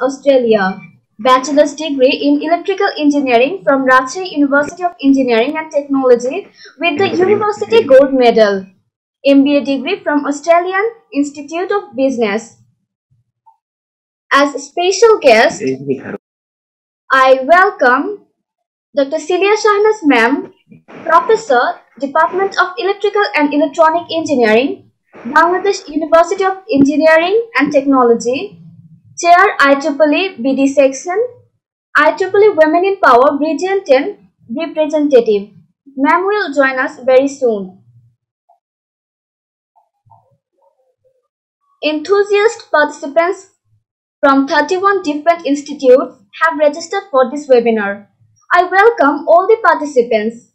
Australia. Bachelor's degree in Electrical Engineering from Rajshahi University of Engineering and Technology with the University Gold Medal. MBA degree from Australian Institute of Business. As special guest, I welcome Dr. Celia Shahnaz Ma'am, Professor, Department of Electrical and Electronic Engineering, Bangladesh University of Engineering and Technology, Chair IEEE BD Section, IEEE Women in Power Region 10 Representative. Ma'am will join us very soon. Enthusiast participants from 31 different institutes have registered for this webinar. I welcome all the participants.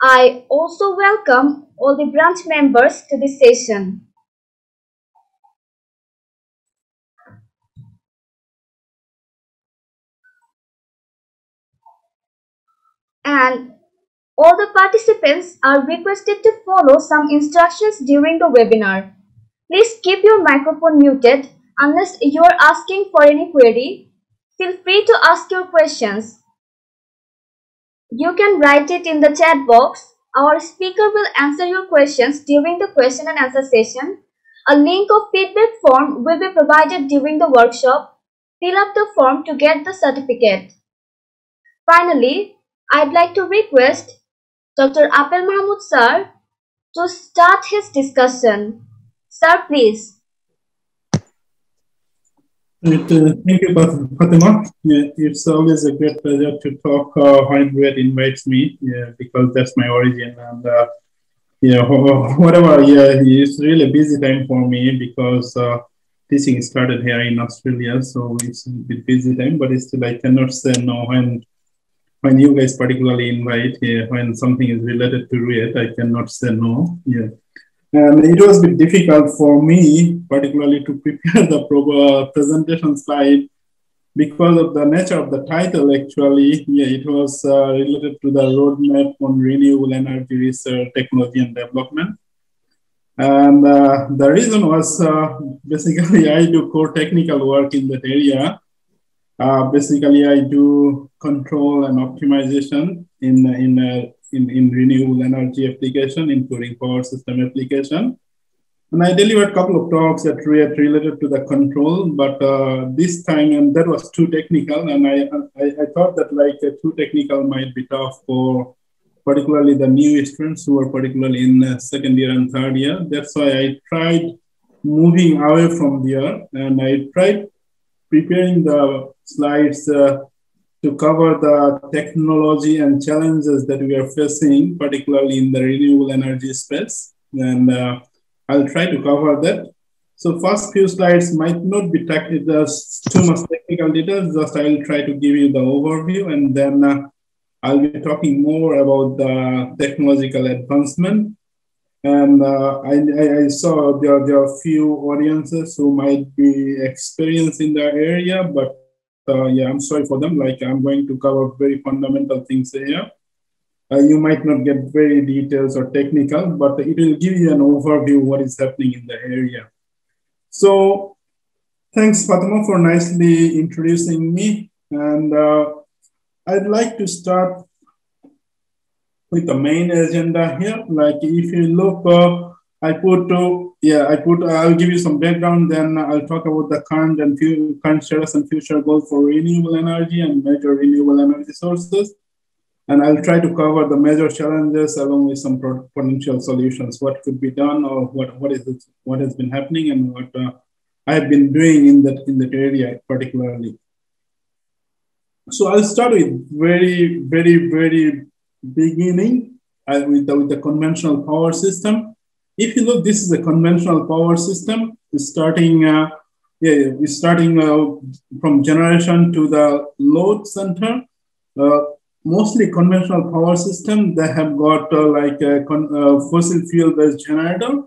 I also welcome all the branch members to this session. And all the participants are requested to follow some instructions during the webinar. Please keep your microphone muted unless you are asking for any query. Feel free to ask your questions. You can write it in the chat box. Our speaker will answer your questions during the question and answer session. A link of feedback form will be provided during the workshop. Fill up the form to get the certificate. Finally, I'd like to request Dr. Apel Mahmud sir to start his discussion. Sir, please. Thank you, Fatima. It's always a great pleasure to talk uh, RUET invites me, yeah, because that's my origin. And uh, yeah, whatever, yeah, it's really busy time for me because uh, teaching started here in Australia, so it's a bit busy time. But still, I cannot say no when when you guys particularly invite, yeah, when something is related to it, I cannot say no. Yeah. And it was a bit difficult for me, particularly to prepare the presentation slide because of the nature of the title. Actually, yeah, it was uh, related to the roadmap on renewable energy research, technology, and development. And uh, the reason was uh, basically I do core technical work in that area. Uh, basically, I do control and optimization in in uh, in, in renewable energy application, including power system application. And I delivered a couple of talks that were related to the control, but uh, this time, and that was too technical, and I, I, I thought that like uh, too technical might be tough for particularly the new students who are particularly in uh, second year and third year. That's why I tried moving away from there, and I tried preparing the slides uh, to cover the technology and challenges that we are facing, particularly in the renewable energy space. And uh, I'll try to cover that. So first few slides might not be just too much technical details, just I'll try to give you the overview and then uh, I'll be talking more about the technological advancement. And uh, I, I, saw there, there are few audiences who might be experienced in the area, but uh, yeah, I'm sorry for them. Like I'm going to cover very fundamental things here. Uh, you might not get very details or technical, but it will give you an overview what is happening in the area. So thanks, Fatima, for nicely introducing me. And uh, I'd like to start with the main agenda here. Like if you look, I put, uh, yeah, I put, I'll give you some background, then I'll talk about the current and few, current status and future goals for renewable energy and major renewable energy sources. And I'll try to cover the major challenges along with some potential solutions, what could be done or what, what is it, what has been happening and what uh, I have been doing in that, in that area particularly. So I'll start with very, very, very beginning uh, with, the, with the conventional power system. If you look, this is a conventional power system. Starting, uh, yeah, starting uh, from generation to the load center. Uh, mostly conventional power system. They have got uh, like a uh, fossil fuel based generator.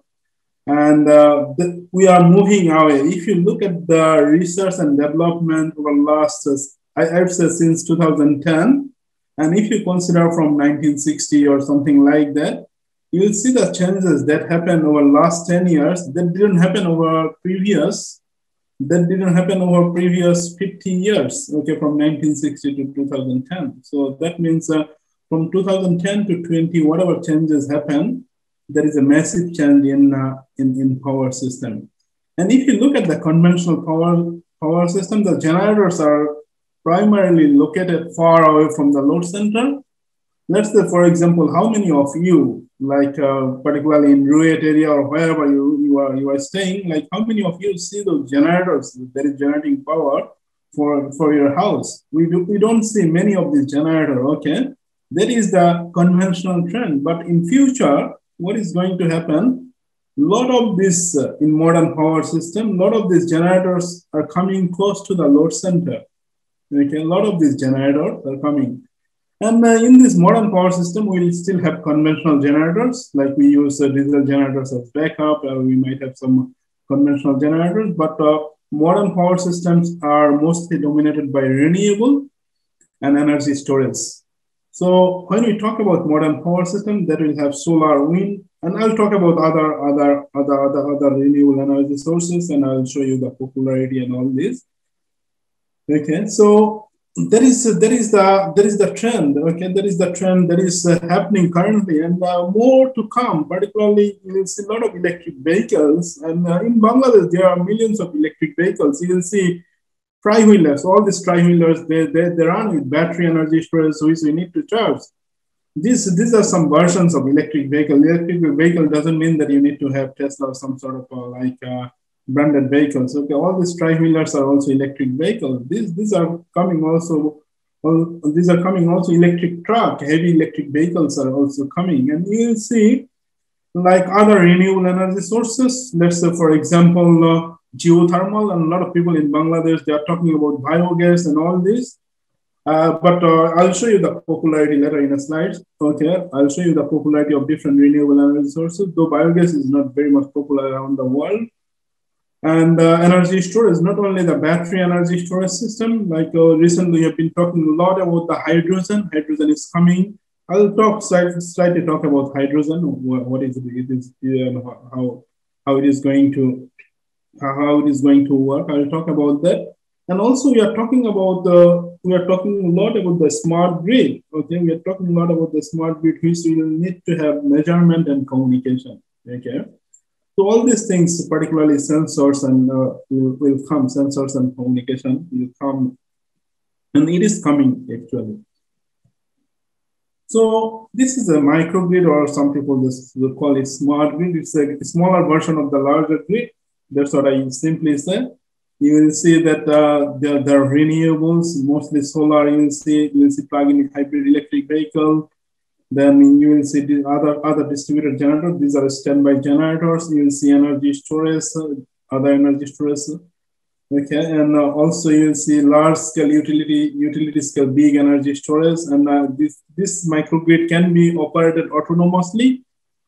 And uh, we are moving away. If you look at the research and development over last, I, I've said since 2010, and if you consider from 1960 or something like that, you will see the changes that happened over last 10 years that didn't happen over previous That didn't happen over previous 50 years, okay, from 1960 to 2010. So that means uh, from 2010 to 20, whatever changes happen, there is a massive change in, uh, in, in power system. And if you look at the conventional power, power system, the generators are primarily located far away from the load center. Let's say, for example, how many of you, like uh, particularly in RUET area or wherever you, you, are, you are staying, like how many of you see those generators that is generating power for, for your house? We, do, we don't see many of these generators, okay? That is the conventional trend. But in future, what is going to happen? A lot of this uh, in modern power system, a lot of these generators are coming close to the load center. Okay, a lot of these generators are coming. And uh, in this modern power system, we'll still have conventional generators, like we use uh, diesel generators as backup, or we might have some conventional generators, but uh, modern power systems are mostly dominated by renewable and energy storage. So when we talk about modern power system, that will have solar, wind, and I'll talk about other other other other, other renewable energy sources, and I'll show you the popularity and all this. Okay, so there is there is the there is the trend. Okay, there is the trend that is uh, happening currently, and uh, more to come. Particularly, see a lot of electric vehicles, and uh, in Bangladesh there are millions of electric vehicles. You will see tri-wheelers. All these tri-wheelers they, they they run with battery energy storage, which we need to charge. These these are some versions of electric vehicle. Electric vehicle doesn't mean that you need to have Tesla or some sort of uh, like uh, branded vehicles. Okay, all these tri-wheelers are also electric vehicles. These these are coming also. Well, these are coming also electric truck, heavy electric vehicles are also coming, and you will see like other renewable energy sources. Let's say, for example, uh, geothermal, and a lot of people in Bangladesh they are talking about biogas and all this. Uh, but uh, I'll show you the popularity later in a slide. Okay, I'll show you the popularity of different renewable energy sources. Though biogas is not very much popular around the world, and uh, energy storage, not only the battery energy storage system, like uh, recently we have been talking a lot about the hydrogen. Hydrogen is coming. I'll talk slightly, talk about hydrogen, what, is it, it is, and how, how it is going to how it is going to work. I'll talk about that. And also we are talking about the, we are talking a lot about the smart grid. Okay, we are talking a lot about the smart grid, which we will need to have measurement and communication. Okay. So all these things, particularly sensors and uh, will, will come, sensors and communication will come, and it is coming actually. So this is a microgrid, or some people just will call it smart grid. It's a smaller version of the larger grid. That's what I simply say. You will see that uh, there, are renewables, mostly solar. You will see you will see plug-in hybrid electric vehicle, then you will see the other, other distributed generators. These are standby generators. You will see energy storage, other energy storage. Okay, and uh, also you will see large scale utility, utility scale big energy storage. And uh, this, this microgrid can be operated autonomously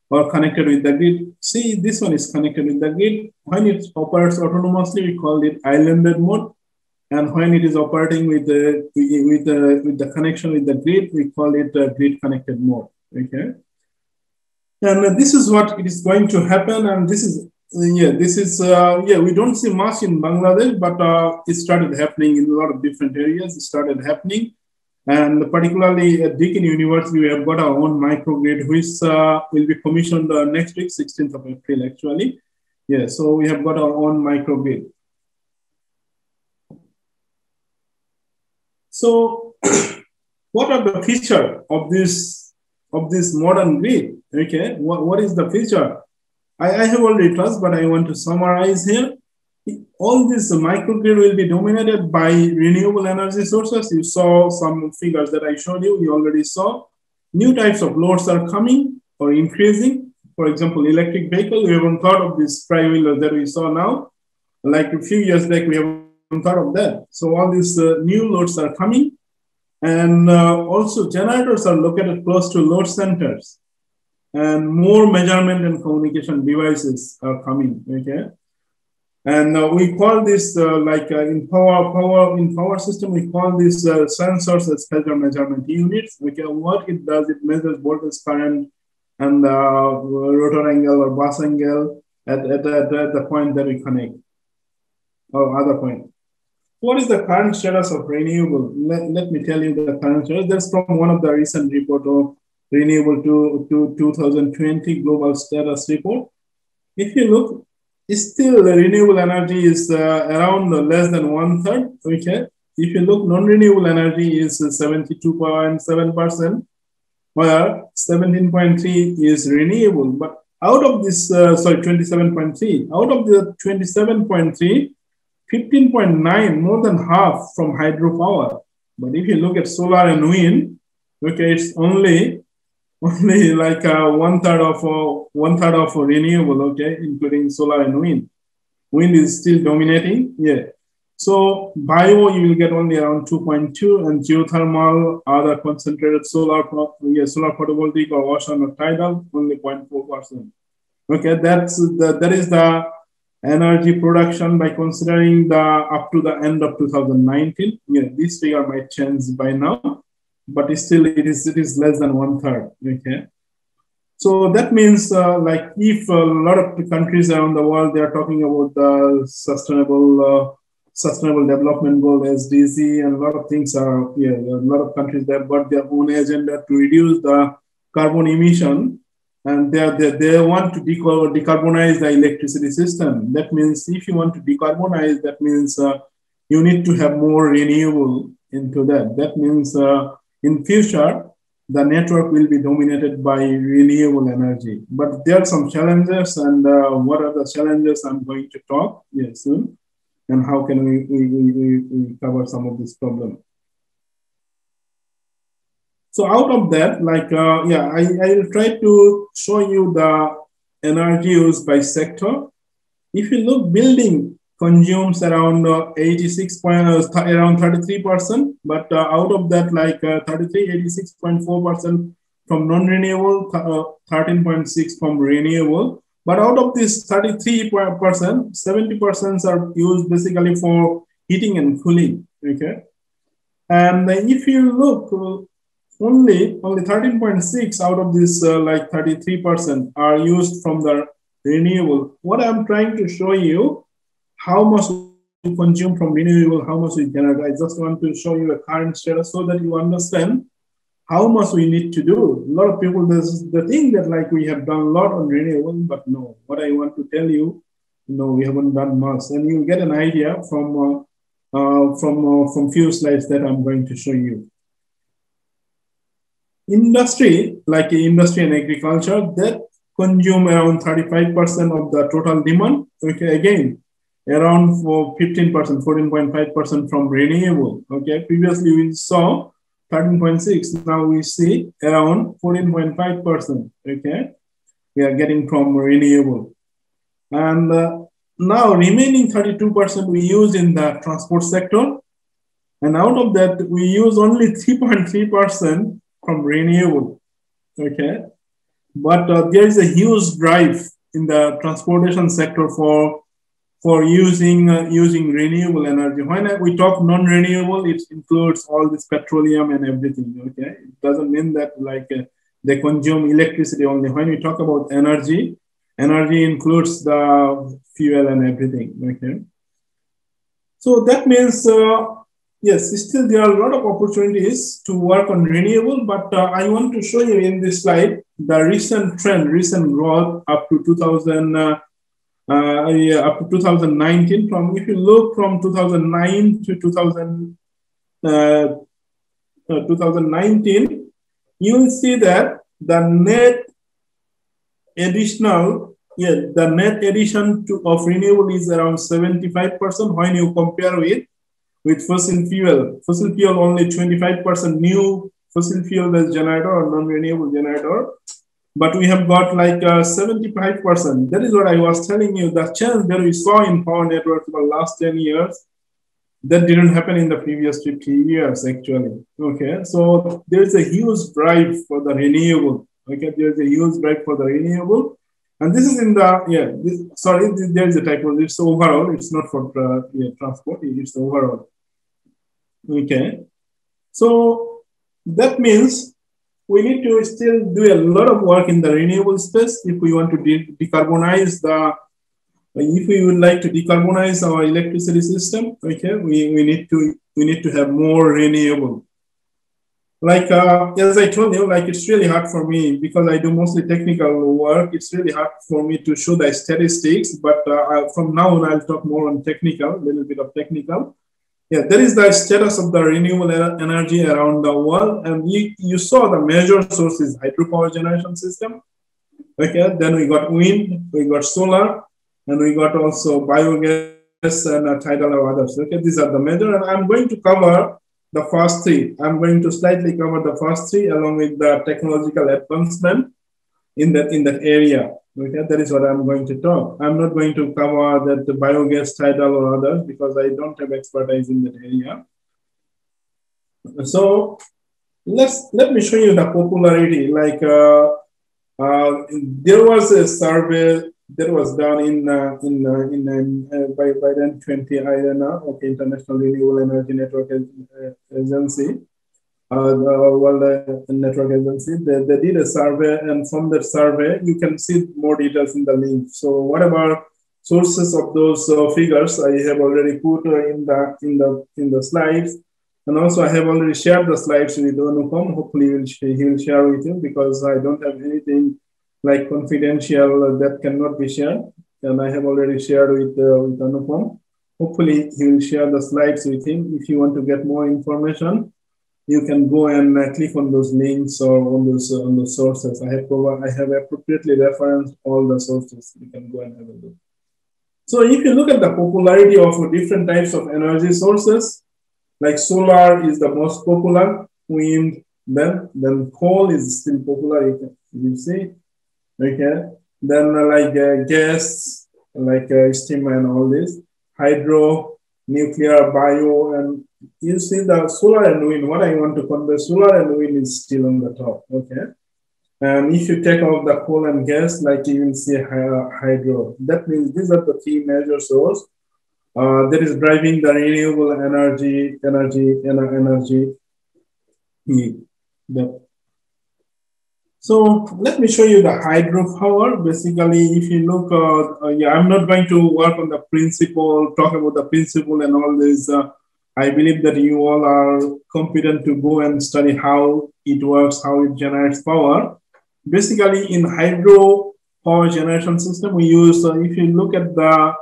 or connected with the grid. See, this one is connected with the grid. When it operates autonomously, we call it islanded mode. And when it is operating with the with the with the connection with the grid, we call it a grid connected mode. Okay. And this is what it is going to happen. And this is yeah, this is uh, yeah. We don't see much in Bangladesh, but uh, it started happening in a lot of different areas. It started happening, and particularly at Deakin University, we have got our own microgrid, which uh, will be commissioned uh, next week, 16th of April, actually. Yeah, so we have got our own microgrid. So, what are the feature of this of this modern grid? Okay, what, what is the feature? I, I have already touched, but I want to summarize here. All this microgrid will be dominated by renewable energy sources. You saw some figures that I showed you. You already saw. New types of loads are coming or increasing. For example, electric vehicle. We haven't thought of this tri-wheeler that we saw now. Like a few years back, we have thought of that. So all these uh, new loads are coming. And uh, also generators are located close to load centers. And more measurement and communication devices are coming, okay? And uh, we call this uh, like uh, in power, power in power system, we call these uh, sensors as phasor measurement units. Okay, what it does, it measures voltage current and rotor angle or bus angle at, at, at, at the point that we connect. or other point. What is the current status of renewable? Let, let me tell you the current status. That's from one of the recent report of renewable to, to 2020 global status report. If you look, still the renewable energy is uh, around less than one third. Okay. If you look, non-renewable energy is 72.7%, where 17.3 is renewable. But out of this, uh, sorry, 27.3, out of the 27.3, 15.9, more than half from hydropower. But if you look at solar and wind, okay, it's only only like uh, one third of uh, one third of renewable, okay, including solar and wind. Wind is still dominating, yeah. So bio, you will get only around 2.2, and geothermal, other concentrated solar, yeah, solar photovoltaic or ocean or tidal, only 0.4 percent. Okay, that's the, that is the energy production by considering the up to the end of 2019. Yeah, this figure might change by now, but still it is it is less than one third. Okay, so that means uh, like if a lot of countries around the world they are talking about the sustainable uh, sustainable development goal SDG and a lot of things are yeah a lot of countries that got their own agenda to reduce the carbon emission and they, they, they want to decarbonize the electricity system. That means if you want to decarbonize, that means uh, you need to have more renewable into that. That means uh, in future, the network will be dominated by renewable energy. But there are some challenges and uh, what are the challenges I'm going to talk soon and how can we, we, we, we cover some of this problem. So out of that, like, uh, yeah, I, I will try to show you the energy used by sector. If you look, building consumes around uh, 86 point, uh, around 33%, but uh, out of that, like uh, 33, 86.4% from non-renewable, 13.6 uh, from renewable. But out of this 33%, 70% are used basically for heating and cooling, okay? And if you look, only only 13.6 out of this uh, like 33% are used from the renewable. What I'm trying to show you, how much we consume from renewable, how much we generate. I just want to show you a current status so that you understand how much we need to do. A lot of people, there's the thing that like we have done a lot on renewable, but no, what I want to tell you, no, we haven't done much. And you get an idea from uh, uh, from uh, from few slides that I'm going to show you industry, like industry and agriculture, that consume around 35% of the total demand. Okay, again, around for 15%, 14.5% from renewable. Okay, previously we saw 13.6. Now we see around 14.5%. Okay, we are getting from renewable. And uh, now remaining 32% we use in the transport sector. And out of that, we use only 3.3% from renewable. Okay, but uh, there is a huge drive in the transportation sector for for using uh, using renewable energy. When we talk non-renewable, it includes all this petroleum and everything. Okay, it doesn't mean that like uh, they consume electricity only. When we talk about energy, energy includes the fuel and everything. Okay, so that means uh, yes, still there are a lot of opportunities to work on renewable, but uh, I want to show you in this slide the recent trend, recent growth up to 2000, uh, uh, yeah, up to 2019. From if you look from 2009 to 2000, uh, uh, 2019, you will see that the net additional yeah, the net addition to, of renewable is around 75% when you compare with with fossil fuel. Fossil fuel only 25% new fossil fuel based generator or non-renewable generator. But we have got like uh, 75%. That is what I was telling you. The change that we saw in power networks for the last 10 years, that didn't happen in the previous 50 years actually. Okay, so there's a huge drive for the renewable. Okay, there's a huge drive for the renewable. And this is in the, yeah, this, sorry, there is a typo. It's overall, it's not for uh, yeah, transport, it's overall. Okay. So that means we need to still do a lot of work in the renewable space if we want to de decarbonize the if we would like to decarbonize our electricity system, okay, we, we need to we need to have more renewable. Like uh, as I told you, like it's really hard for me because I do mostly technical work. It's really hard for me to show the statistics. But uh, from now on, I'll talk more on technical, a little bit of technical. Yeah, there is the status of the renewable energy around the world, and you, you saw the major sources hydropower generation system. Okay, then we got wind, we got solar, and we got also biogas and uh, tidal or others. Okay, these are the major, and I'm going to cover the first three. I'm going to slightly cover the first three along with the technological advancement in that in that area. Okay, that is what I'm going to talk. I'm not going to cover that the biogas, tidal, or others because I don't have expertise in that area. So let's let me show you the popularity. Like uh, uh, there was a survey that was done in uh, in uh, in uh, by by then 20 IRENA, okay, International Renewable Energy Network Agency, the uh, Network Agency. They, they did a survey, and from that survey, you can see more details in the link. So, whatever sources of those figures I have already put in the in the in the slides. And also, I have already shared the slides with Anupam. Hopefully, he will, he will share with you because I don't have anything like confidential that cannot be shared. And I have already shared with, uh, with Anupam. Hopefully, he will share the slides with him. If you want to get more information, you can go and uh, click on those links or on those uh, on the sources. I have I have appropriately referenced all the sources. You can go and have a look. So if you look at the popularity of different types of energy sources, like solar is the most popular, wind, then, then coal is still popular, you, can, you see. Okay. Then uh, like uh, gas, like uh, steam and all this, hydro, nuclear, bio, and you see the solar and wind. What I want to convey, solar and wind is still on the top. Okay. And if you take off the coal and gas, like you will see hydro. That means these are the three major sources uh, that is driving the renewable energy, energy, energy. The, so let me show you the hydropower. Basically, if you look, uh, uh, yeah, I'm not going to work on the principle, talk about the principle and all this. Uh, I believe that you all are competent to go and study how it works, how it generates power. Basically, in hydro power generation system, we use, uh, if you look at the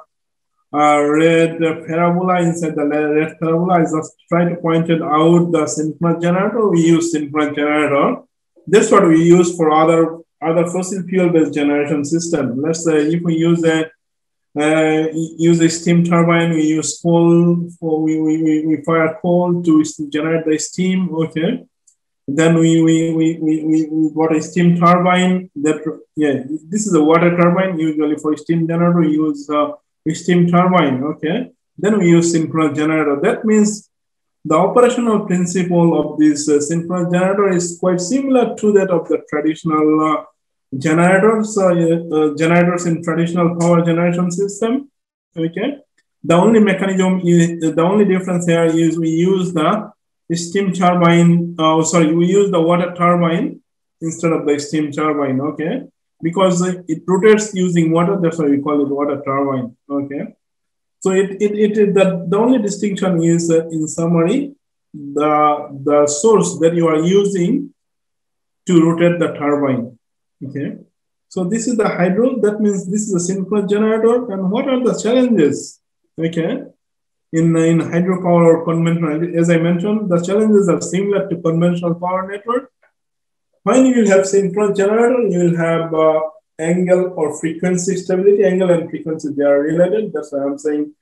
uh, red parabola inside the red parabola. I just try to point it out the synchronous generator. We use synchronous generator. That's what we use for other other fossil fuel based generation system. Let's say if we use a uh, use a steam turbine, we use coal for we, we, we fire coal to generate the steam. Okay. Then we we, we, we, we, got a steam turbine that yeah this is a water turbine usually for steam generator we use uh, steam turbine, okay? Then we use synchronous generator. That means the operational principle of this uh, synchronous generator is quite similar to that of the traditional uh, generators, uh, uh generators in traditional power generation system, okay? The only mechanism, is, the only difference here is we use the steam turbine, uh, sorry, we use the water turbine instead of the steam turbine, okay? because it rotates using water. That's why we call it water turbine. Okay. So it, it, it the, the only distinction is uh, in summary, the, the source that you are using to rotate the turbine. Okay. So this is the hydro. That means this is a synchronous generator. And what are the challenges? Okay. In, in hydropower or conventional, as I mentioned, the challenges are similar to conventional power network. When you will have synchronous generator, you will have uh, angle or frequency stability. Angle and frequency, they are related. That's why I'm saying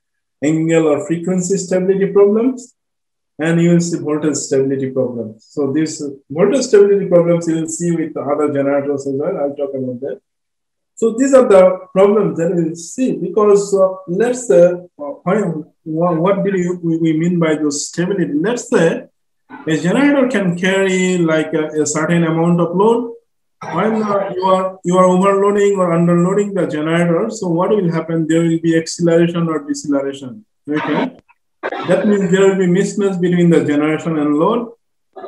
angle or frequency stability problems. And you will see voltage stability problems. So these voltage stability problems you will see with other generators as well. I'll talk about that. So these are the problems that we see because uh, let's say, uh, what do you, we mean by those stability? Let's say a generator can carry like a, a certain amount of load. When uh, you are you are overloading or underloading the generator, so what will happen? There will be acceleration or deceleration. Okay, that means there will be mismatch between the generation and load.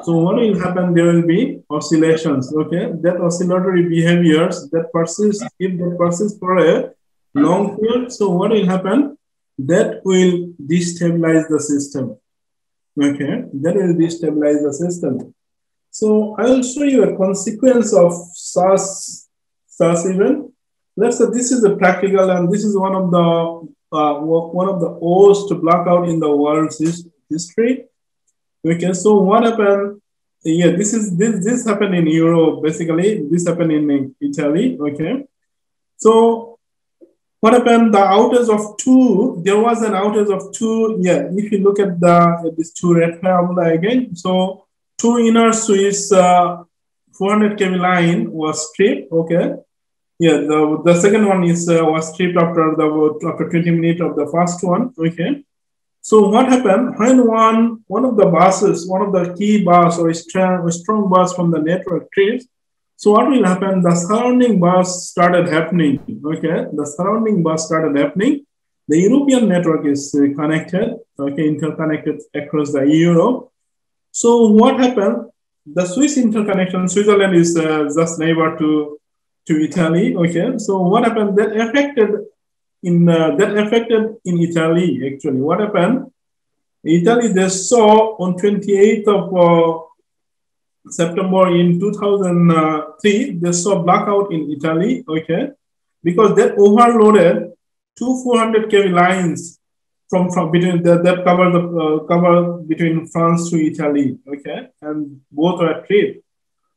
So what will happen? There will be oscillations. Okay, that oscillatory behaviors that persist if they persist for a long period. So what will happen? That will destabilize the system. Okay, that will destabilize the system. So I will show you a consequence of SARS, SARS event. Let's say this is a practical and this is one of the uh, one of the worst blackout in the world's history. Okay, so what happened? Yeah, this is this this happened in Europe basically. This happened in Italy. Okay, so what happened? The outage of two. There was an outage of two. Yeah, if you look at the at these two red parabola again, so two inner Swiss uh, 400 kV line was stripped. Okay, yeah, the, the second one is uh, was stripped after the after 20 minutes of the first one. Okay. So what happened when one one of the buses, one of the key bus or strong, strong bus from the network trips, so what will happen? The surrounding bus started happening. Okay, the surrounding bus started happening. The European network is uh, connected. Okay, interconnected across the Europe. So what happened? The Swiss interconnection. Switzerland is uh, just neighbor to to Italy. Okay, so what happened? That affected in uh, that affected in Italy actually. What happened? Italy they saw on 28th of uh, September in 2003 they saw blackout in Italy. Okay, because they overloaded two 400 kV lines from, from between the, that cover the uh, cover between France to Italy. Okay, and both were tripped.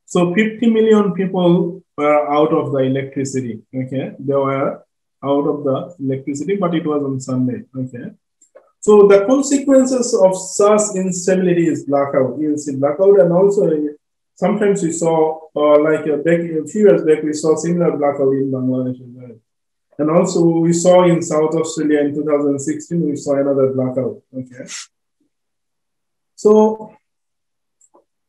So 50 million people were out of the electricity. Okay, they were out of the electricity, but it was on Sunday. Okay. So the consequences of SARS instability is blackout. You'll see blackout, and also sometimes we saw, uh, like a, back, a few years back, we saw similar blackout in Bangladesh. And also we saw in South Australia in 2016, we saw another blackout. Okay. So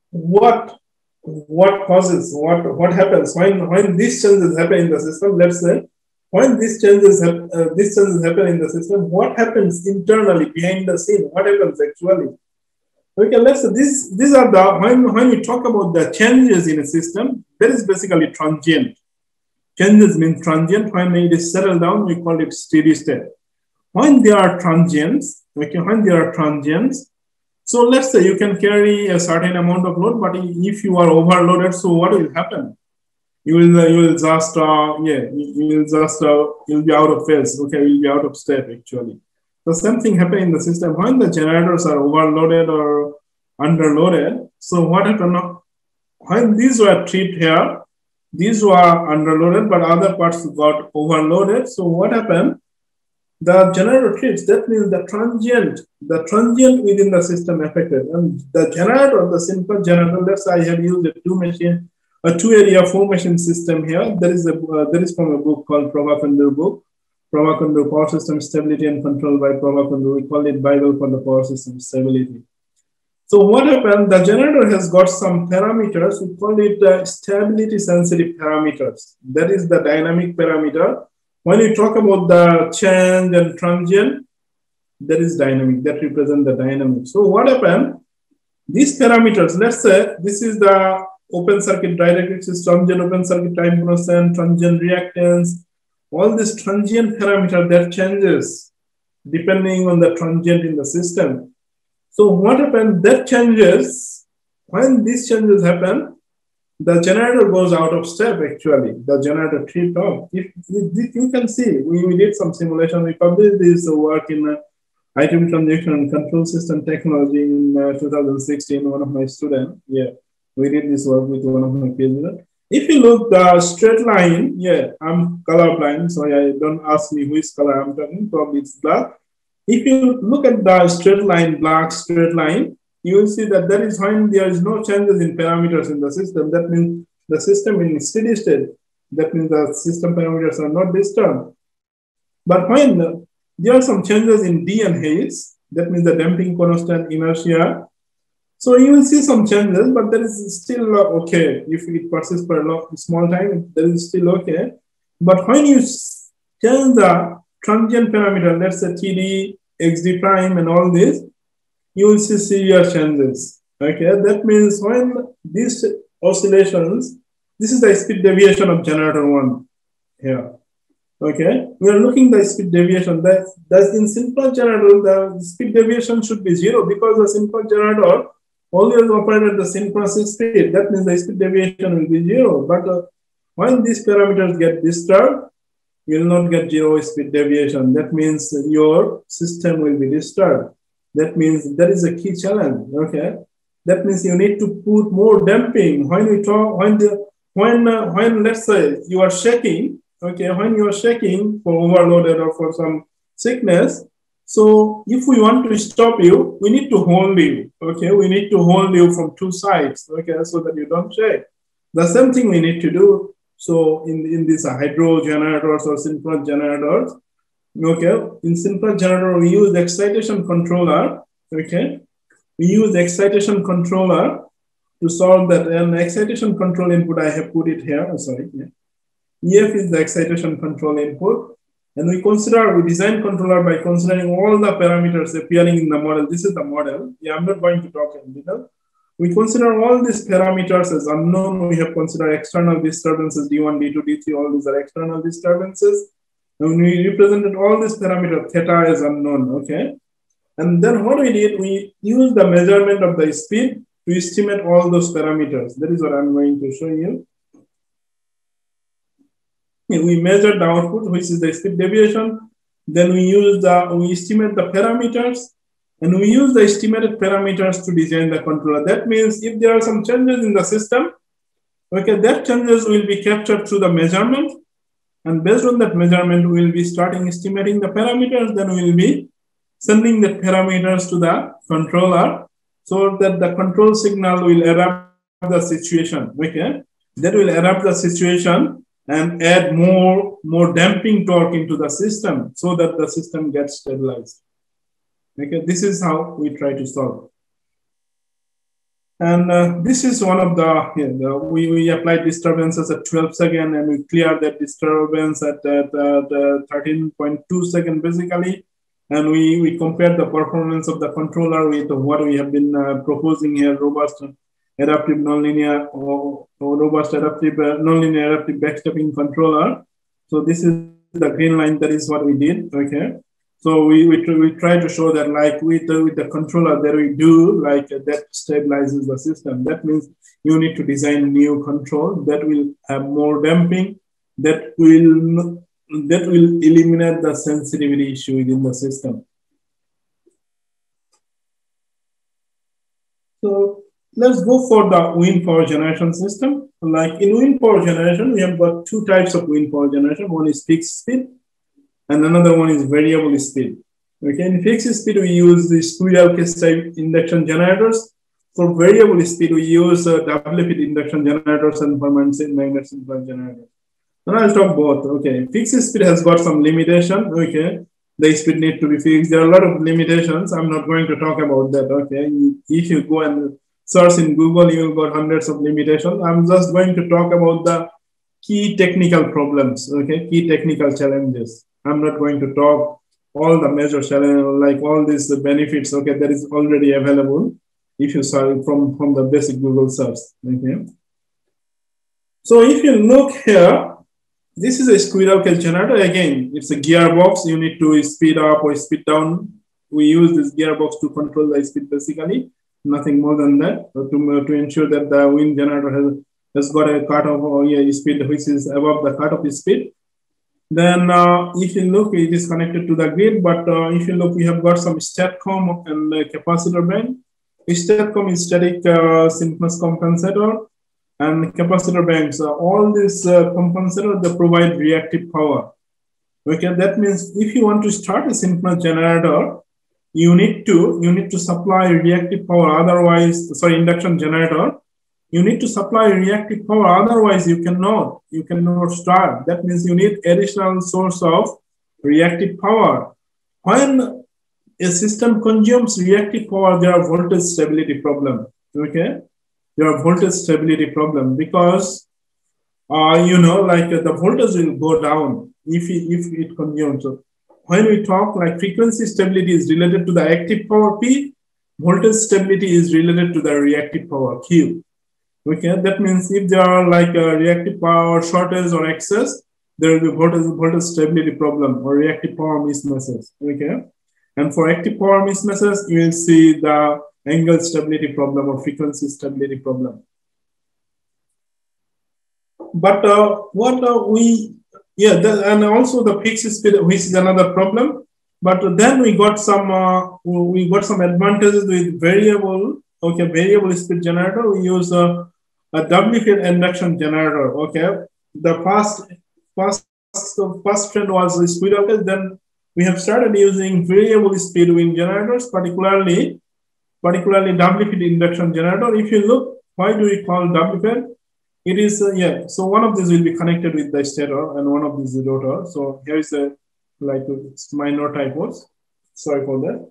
what what causes what what happens when when these changes happen in the system? Let's say when these changes uh, these changes happen in the system, what happens internally behind the scene? What happens actually? Okay, let's say this these are the when when we talk about the changes in a system, that is basically transient. Changes mean transient. When it is settled down, we call it steady state. When there are transients, okay, when there are transients, so let's say you can carry a certain amount of load, but if you are overloaded, so what will happen? You will, you will just, uh, yeah, you will just, uh, you'll be out of phase. Okay, you'll be out of step actually. The same thing happen in the system when the generators are overloaded or underloaded. So what happened? When these were tripped here, these were underloaded, but other parts got overloaded. So what happened? The generator trips, that means the transient, the transient within the system affected. And the generator, the simple generator, let's I have used a two machine, a two area four machine system here. There is a uh, there is from a book called Prabha Kundur book. Prabha Kundur Power System Stability and Control by Prabha Kundur. We call it Bible for the Power System Stability. So what happened, the generator has got some parameters, we call it uh, stability sensitive parameters. That is the dynamic parameter. When you talk about the change and transient, that is dynamic, that represent the dynamic. So what happened, these parameters, let's say this is the open circuit dielectrics, transient open circuit time constant, transient reactance, all this transient parameter that changes depending on the transient in the system. So what happens, that changes, when these changes happen, the generator goes out of step actually, the generator tripped off. If, if, you can see, we, we did some simulation, we published this work in uh, IEEE transaction and control system technology in uh, 2016, one of my students, yeah, we did this work with one of my PhD. If you look the straight line, yeah, I'm colorblind, so yeah, don't ask me which color I'm talking, probably it's black. If you look at the straight line, black straight line, you will see that that is when there is no changes in parameters in the system. That means the system in steady state. That means the system parameters are not disturbed. But when there are some changes in D and H, that means the damping constant, inertia. So you will see some changes, but that is still okay. If it persists for a long, small time, that is still okay. But when you change the transient parameter, let's say TD, XD prime, and all this, you will see severe changes. Okay, that means when these oscillations, this is the speed deviation of generator one here. Okay, we are looking the speed deviation. That that's in simple generator, the speed deviation should be zero because the simple generator always operate at the synchronous speed. That means the speed deviation will be zero. But uh, when these parameters get disturbed, you will not get zero speed deviation. That means your system will be disturbed. That means that is a key challenge. Okay, that means you need to put more damping. When we talk, when the when uh, when let's say you are shaking okay, when you are shaking for overloaded or for some sickness, so if we want to stop you, we need to hold you, okay? We need to hold you from two sides, okay, so that you don't shake. The same thing we need to do. So in, in these hydro generators or synchronous generators, okay, in simple generator, we use excitation controller, okay? We use excitation controller to solve that. And excitation control input, I have put it here, oh, sorry, yeah. EF is the excitation control input. And we consider, we design controller by considering all the parameters appearing in the model. This is the model. Yeah, I'm not going to talk in detail. We consider all these parameters as unknown. We have considered external disturbances, D1, D2, D3, all these are external disturbances. And we represented all these parameters, theta as unknown, okay? And then what we did, we used the measurement of the speed to estimate all those parameters. That is what I'm going to show you we measure the output, which is the speed deviation. Then we use the, we estimate the parameters and we use the estimated parameters to design the controller. That means if there are some changes in the system, okay, that changes will be captured through the measurement. And based on that measurement, we will be starting estimating the parameters. Then we will be sending the parameters to the controller so that the control signal will adapt the situation. Okay, that will adapt the situation and add more, more damping torque into the system so that the system gets stabilized. Okay, this is how we try to solve. And uh, this is one of the, the, we, we applied disturbances at 12 second and we cleared that disturbance at, at uh, 13.2 second basically. And we, we compared the performance of the controller with what we have been uh, proposing here, robust adaptive nonlinear or, or robust adaptive uh, nonlinear adaptive backstepping controller. So this is the green line. That is what we did. Okay. So we, we, we try to show that like with the, with the controller that we do, like uh, that stabilizes the system. That means you need to design new control that will have more damping, that will that will eliminate the sensitivity issue within the system. So let's go for the wind power generation system. Like in wind power generation, we have got two types of wind power generation. One is fixed speed and another one is variable speed. Okay, in fixed speed, we use the squirrel cage type induction generators. For variable speed, we use uh, double induction generators and permanent magnet synchronous generators. And I'll talk both. Okay, fixed speed has got some limitation. Okay, the speed need to be fixed. There are a lot of limitations. I'm not going to talk about that. Okay, if you go and search in Google, you've got hundreds of limitations. I'm just going to talk about the key technical problems, okay, key technical challenges. I'm not going to talk all the major challenges, like all these benefits, okay, that is already available if you search from, from the basic Google search, okay. So if you look here, this is a squirrel cage generator. Again, it's a gearbox. You need to speed up or speed down. We use this gearbox to control the speed basically nothing more than that uh, to, uh, to ensure that the wind generator has, has got a cutoff or yeah, speed which is above the cutoff speed. Then uh, if you look, it is connected to the grid, but uh, if you look, we have got some STATCOM and uh, capacitor bank. STATCOM is static uh, synchronous compensator and capacitor banks. Uh, all these uh, compensators, they provide reactive power. Okay, that means if you want to start a synchronous generator, you need to you need to supply reactive power otherwise sorry induction generator you need to supply reactive power otherwise you cannot you cannot start that means you need additional source of reactive power. When a system consumes reactive power there are voltage stability problem okay? There are voltage stability problem because uh, you know like the voltage will go down if it, if it consumes. So when we talk like frequency stability is related to the active power P, voltage stability is related to the reactive power Q. Okay, that means if there are like a reactive power shortage or excess, there will be voltage, voltage stability problem or reactive power mismatches. Okay. And for active power mismatches, you will see the angle stability problem or frequency stability problem. But uh, what uh, we, yeah, the, and also the fixed speed, which is another problem. But then we got some, uh, we got some advantages with variable, okay, variable speed generator. We use uh, a field induction generator. Okay, the first first the first trend was the squirrel cage. Then we have started using variable speed wind generators, particularly particularly field induction generator. If you look, why do we call field? It is uh, yeah. So one of these will be connected with the stator, and one of these the rotor. So here is a like minor typos. Sorry for that.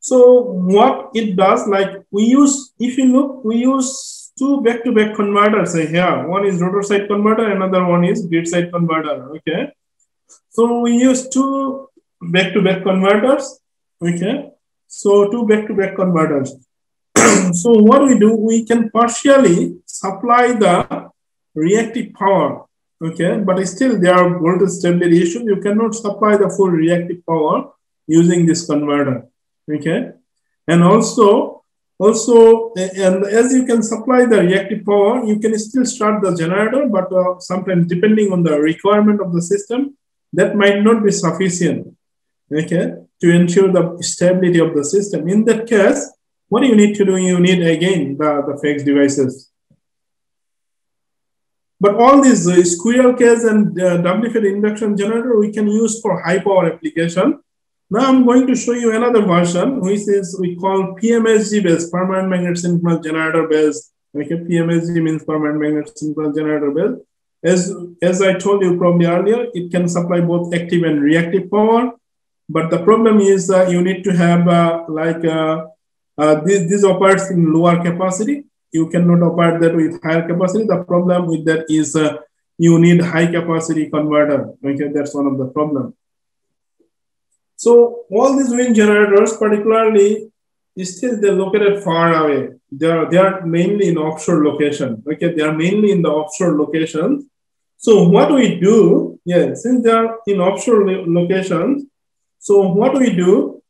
So what it does, like we use, if you look, we use two back-to-back converters here. One is rotor side converter, another one is grid side converter. Okay. So we use two back-to-back converters. Okay. So two back-to-back converters. so what we do, we can partially supply the reactive power. Okay, but still there are voltage stability issues. You cannot supply the full reactive power using this converter. Okay, and also also, and as you can supply the reactive power, you can still start the generator, but uh, sometimes depending on the requirement of the system, that might not be sufficient, okay, to ensure the stability of the system. In that case, what you need to do, you need again the, the FACTS devices. But all these uh, squirrel cage and uh, W-field induction generator, we can use for high power application now I'm going to show you another version, which is we call PMSG based, permanent magnet synchronous generator based. Okay, PMSG means permanent magnet synchronous generator based. As, as I told you probably earlier, it can supply both active and reactive power. But the problem is uh, you need to have uh, like uh, uh, this, this operates in lower capacity. You cannot operate that with higher capacity. The problem with that is uh, you need high capacity converter. Okay, that's one of the problem. So all these wind generators, particularly, still they're located far away. They are, they are mainly in offshore location. Okay, they are mainly in the offshore locations. So what we do, yeah, since they are in offshore locations, so what we do,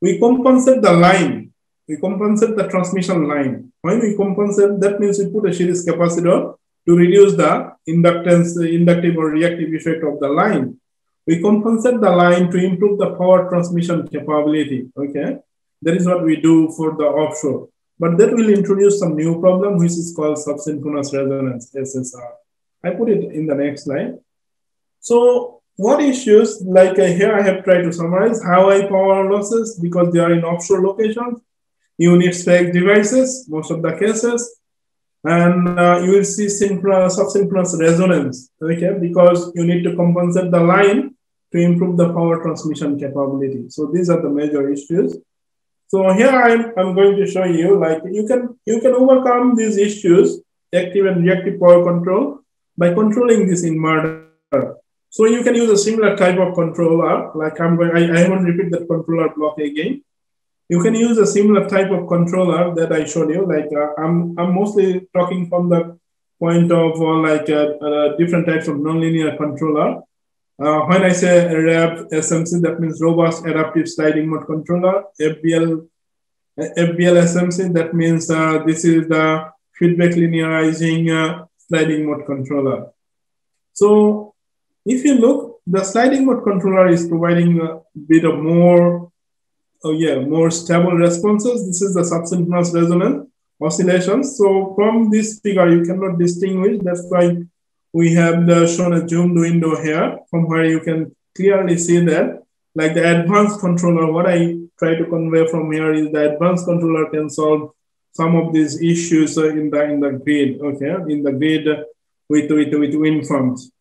we compensate the line. We compensate the transmission line. When we compensate, that means we put a series capacitor to reduce the inductance, inductive or reactive effect of the line we compensate the line to improve the power transmission capability. Okay, that is what we do for the offshore. But that will introduce some new problem, which is called subsynchronous resonance, SSR. I put it in the next slide. So what issues, like uh, here I have tried to summarize, how high power losses because they are in offshore locations. You need spec devices, most of the cases and uh, you will see synchronous, subsynchronous resonance, okay, because you need to compensate the line to improve the power transmission capability. So these are the major issues. So here I'm, I'm going to show you like you can you can overcome these issues, active and reactive power control, by controlling this inverter. So you can use a similar type of controller, like I'm going, I, I won't repeat that controller block again. You can use a similar type of controller that I showed you. Like uh, I'm, I'm mostly talking from the point of uh, like uh, uh different types of nonlinear controller. Uh, when I say RAP SMC, that means robust adaptive sliding mode controller. FBL, FBL SMC, that means uh, this is the feedback linearizing uh, sliding mode controller. So if you look, the sliding mode controller is providing a bit of more, oh yeah, more stable responses. This is the subsynchronous resonance oscillations. So from this figure, you cannot distinguish. That's why we have the, shown a zoomed window here from where you can clearly see that like the advanced controller, what I try to convey from here is the advanced controller can solve some of these issues in the in the grid, okay, in the grid with, with, with wind farms.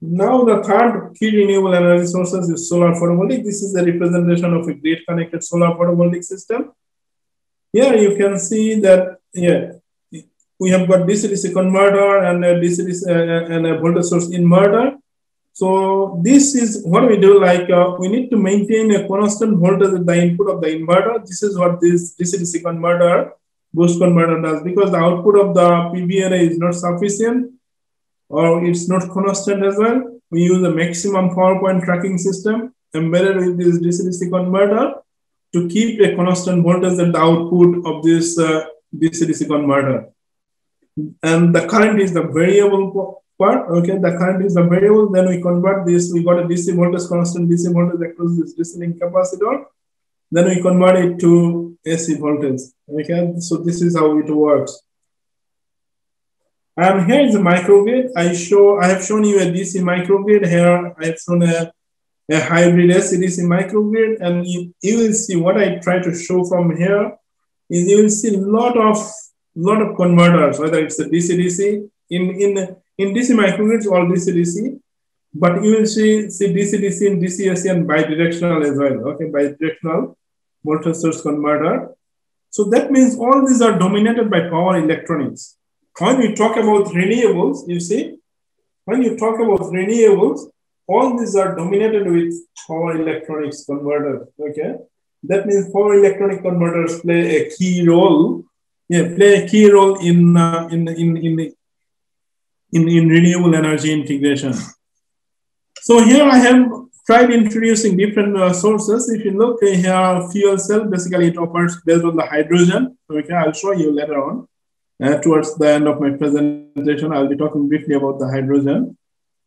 Now the third key renewable energy sources is solar photovoltaic. This is the representation of a grid connected solar photovoltaic system. Here you can see that, yeah, we have got DC-DC converter and a DC-DC uh, and a voltage source inverter. So this is what we do. Like uh, we need to maintain a constant voltage at the input of the inverter. This is what this DC-DC converter, boost converter does because the output of the PV array is not sufficient. or it's not constant as well. We use a maximum power point tracking system embedded with this DC-DC converter to keep a constant voltage at the output of this uh, DC-DC converter. And the current is the variable part. Okay, the current is the variable. Then we convert this. We got a DC voltage constant DC voltage across this link capacitor. Then we convert it to AC voltage. Okay, so this is how it works. And here is a microgrid. I show I have shown you a DC microgrid. Here I have shown a, a hybrid AC-DC microgrid, and you, you will see what I try to show from here is you will see a lot of lot of converters, whether it's a DC-DC in in in DC microgrids all DC-DC, but you will see see DC-DC and DC-AC and bidirectional as well. Okay, bidirectional voltage source converter. So that means all these are dominated by power electronics. When you talk about renewables, you see, when you talk about renewables, all these are dominated with power electronics converters. Okay, that means power electronic converters play a key role. Yeah, play a key role in uh, in in in in in renewable energy integration. So here I have tried introducing different uh, sources. If you look here, fuel cell, basically it operates based on the hydrogen. Okay, I'll show you later on. Uh, towards the end of my presentation, I'll be talking briefly about the hydrogen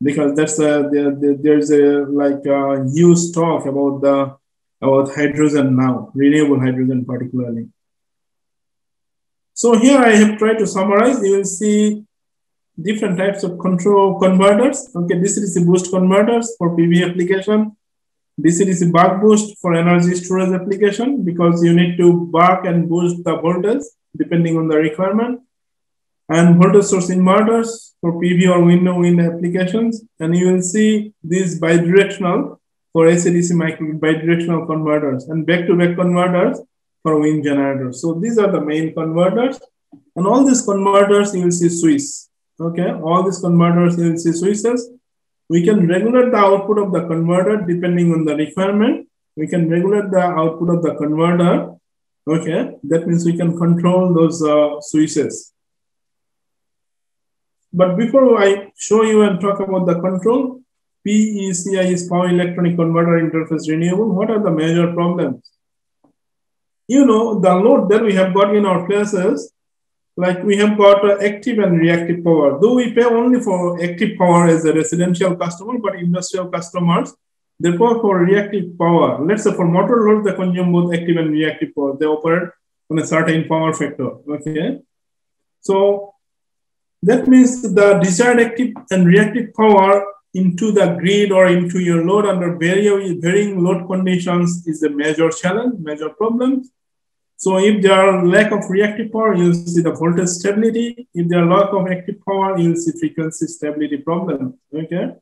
because that's a, there, there, there's a like a huge talk about the about hydrogen now, renewable hydrogen particularly. So here I have tried to summarize. You will see different types of control converters. Okay, DC-DC boost converters for PV application, DC-DC buck boost for energy storage application because you need to buck and boost the voltage depending on the requirement, and voltage source inverters for PV or window wind applications. And you will see these bidirectional for AC-DC micro bidirectional converters and back-to-back -back converters for wind generators. So these are the main converters. And all these converters, you will see switch. Okay, all these converters, you will see switches. We can regulate the output of the converter depending on the requirement. We can regulate the output of the converter. Okay, that means we can control those uh, switches. But before I show you and talk about the control, PECI is Power Electronic Converter Interface Renewable. What are the major problems? You know, the load that we have got in our classes like we have got uh, active and reactive power. Though we pay only for active power as a residential customer, but industrial customers, therefore for reactive power, let's say for motor loads, they consume both active and reactive power. They operate on a certain power factor. Okay. So that means the desired active and reactive power into the grid or into your load under varying load conditions is a major challenge, major problem. So if there are lack of reactive power, you'll see the voltage stability. If there are lack of active power, you'll see frequency stability problem. Okay.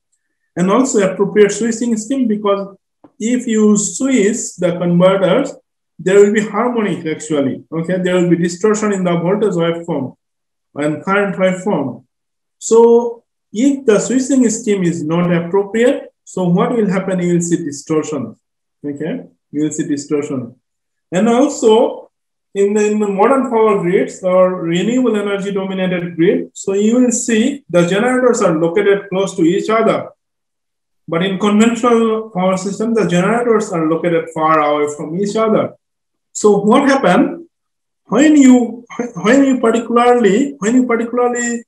And also appropriate switching scheme because if you switch the converters, there will be harmonic actually. Okay. There will be distortion in the voltage waveform and current waveform. So if the switching scheme is not appropriate, so what will happen? You will see distortion. Okay. You will see distortion. And also in the, in the modern power grids or renewable energy dominated grid, so you will see the generators are located close to each other. But in conventional power system, the generators are located far away from each other. So what happened when you when you particularly when you particularly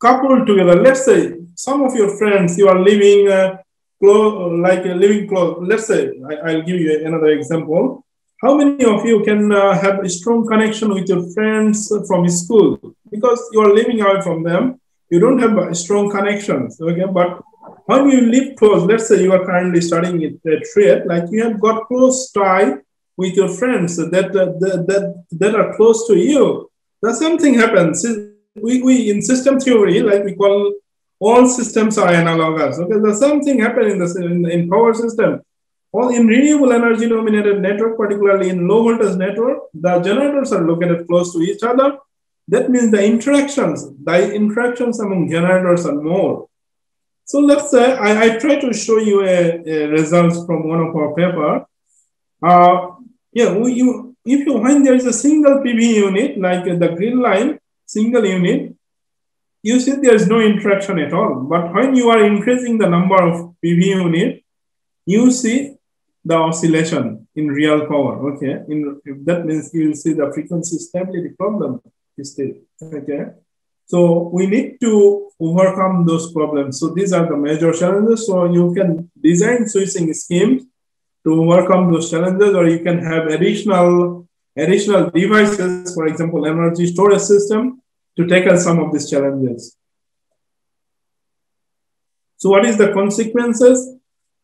couple together? Let's say some of your friends you are living uh, close, like uh, living close. Let's say I, I'll give you another example how many of you can uh, have a strong connection with your friends from school? Because you are living away from them, you don't have a strong connections. Okay, but when you live close, let's say you are currently studying a trade, like you have got close tie with your friends that, uh, that, that, that are close to you. That something happens. We, we in system theory, like we call all systems are analogous. Okay, there's something happen in the in, in power system well, in renewable energy dominated network, particularly in low voltage network, the generators are located close to each other. That means the interactions, the interactions among generators are more. So let's say I, I try to show you a, a results from one of our paper. Uh, yeah, we, you, if you find there is a single PV unit, like the green line, single unit, you see there's no interaction at all. But when you are increasing the number of PV unit, you see the oscillation in real power. Okay, in that means you see the frequency stability problem still. Okay, so we need to overcome those problems. So these are the major challenges. So you can design switching schemes to overcome those challenges, or you can have additional additional devices, for example, energy storage system to tackle some of these challenges. So what is the consequences?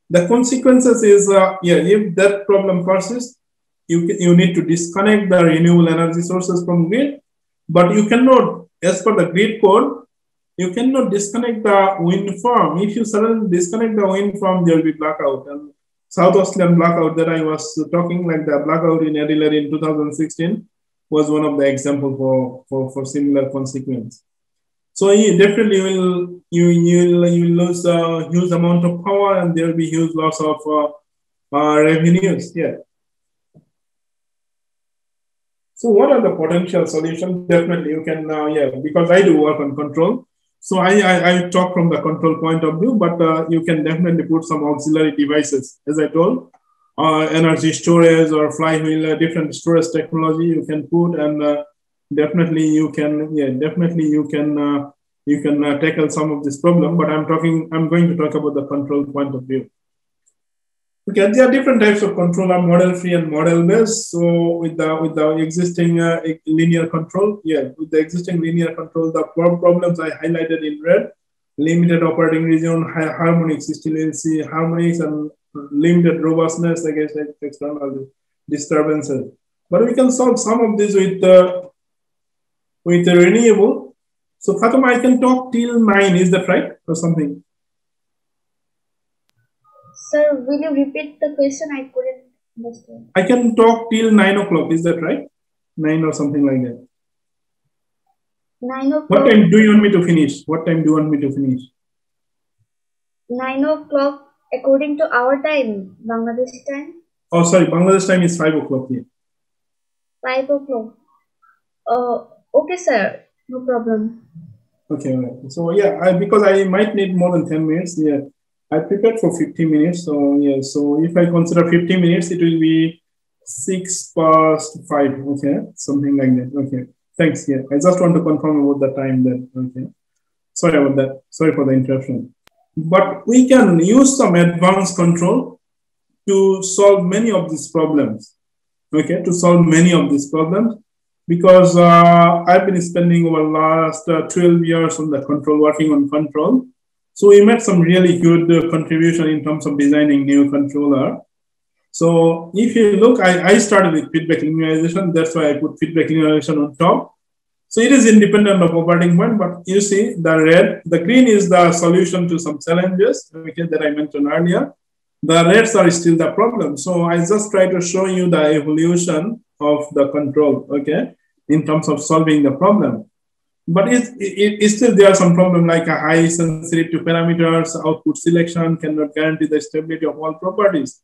The consequences is, uh, yeah, if that problem persists, you, you need to disconnect the renewable energy sources from grid, but you cannot, as per the grid code, you cannot disconnect the wind farm. If you suddenly disconnect the wind farm, there will be blackout. And South Australian blackout that I was talking, like the blackout in Adelaide in 2016, was one of the example for, for, for similar consequence. So you definitely will you you you will lose a huge amount of power and there will be huge loss of uh, uh, revenues. Yeah. So what are the potential solutions? Definitely you can uh, yeah because I do work on control. So I, I, I talk from the control point of view, but uh, you can definitely put some auxiliary devices, as I told, uh, energy storage or flywheel, uh, different storage technology you can put, and uh, definitely you can, yeah, definitely you can, uh, you can uh, tackle some of this problem. But I'm talking, I'm going to talk about the control point of view. Okay, there are different types of control are model free and model based. So with the with the existing uh, linear control, yeah, with the existing linear control, the problems I highlighted in red, limited operating region, still see harmonics and limited robustness against external disturbances. But we can solve some of these with uh, with the renewable. So Fatima, I can talk till nine. Is that right or something? Sir, will you repeat the question? I couldn't understand. I can talk till 9 o'clock. Is that right? 9 or something like that. 9 o'clock. What time do you want me to finish? What time do you want me to finish? 9 o'clock according to our time, Bangladesh time. Oh, sorry. Bangladesh time is 5 o'clock here. 5 o'clock. Uh, okay, sir. No problem. Okay, all right. So, yeah, I, because I might need more than 10 minutes. Yeah. I prepared for 50 minutes. So yeah, so if I consider 50 minutes, it will be six past five. Okay, something like that. Okay, thanks. Yeah, I just want to confirm about the time that. Okay, sorry about that. Sorry for the interruption. But we can use some advanced control to solve many of these problems. Okay, to solve many of these problems because uh, I've been spending over last uh, 12 years on the control, working on control so we made some really good uh, contribution in terms of designing new controller. So if you look, I, I started with feedback linearization. That's why I put feedback linearization on top. So it is independent of operating point, but you see the red, the green is the solution to some challenges okay, that I mentioned earlier. The reds are still the problem. So I just try to show you the evolution of the control, okay, in terms of solving the problem. But it, it, it, still there are some problem like a high sensitivity to parameters, output selection cannot guarantee the stability of all properties.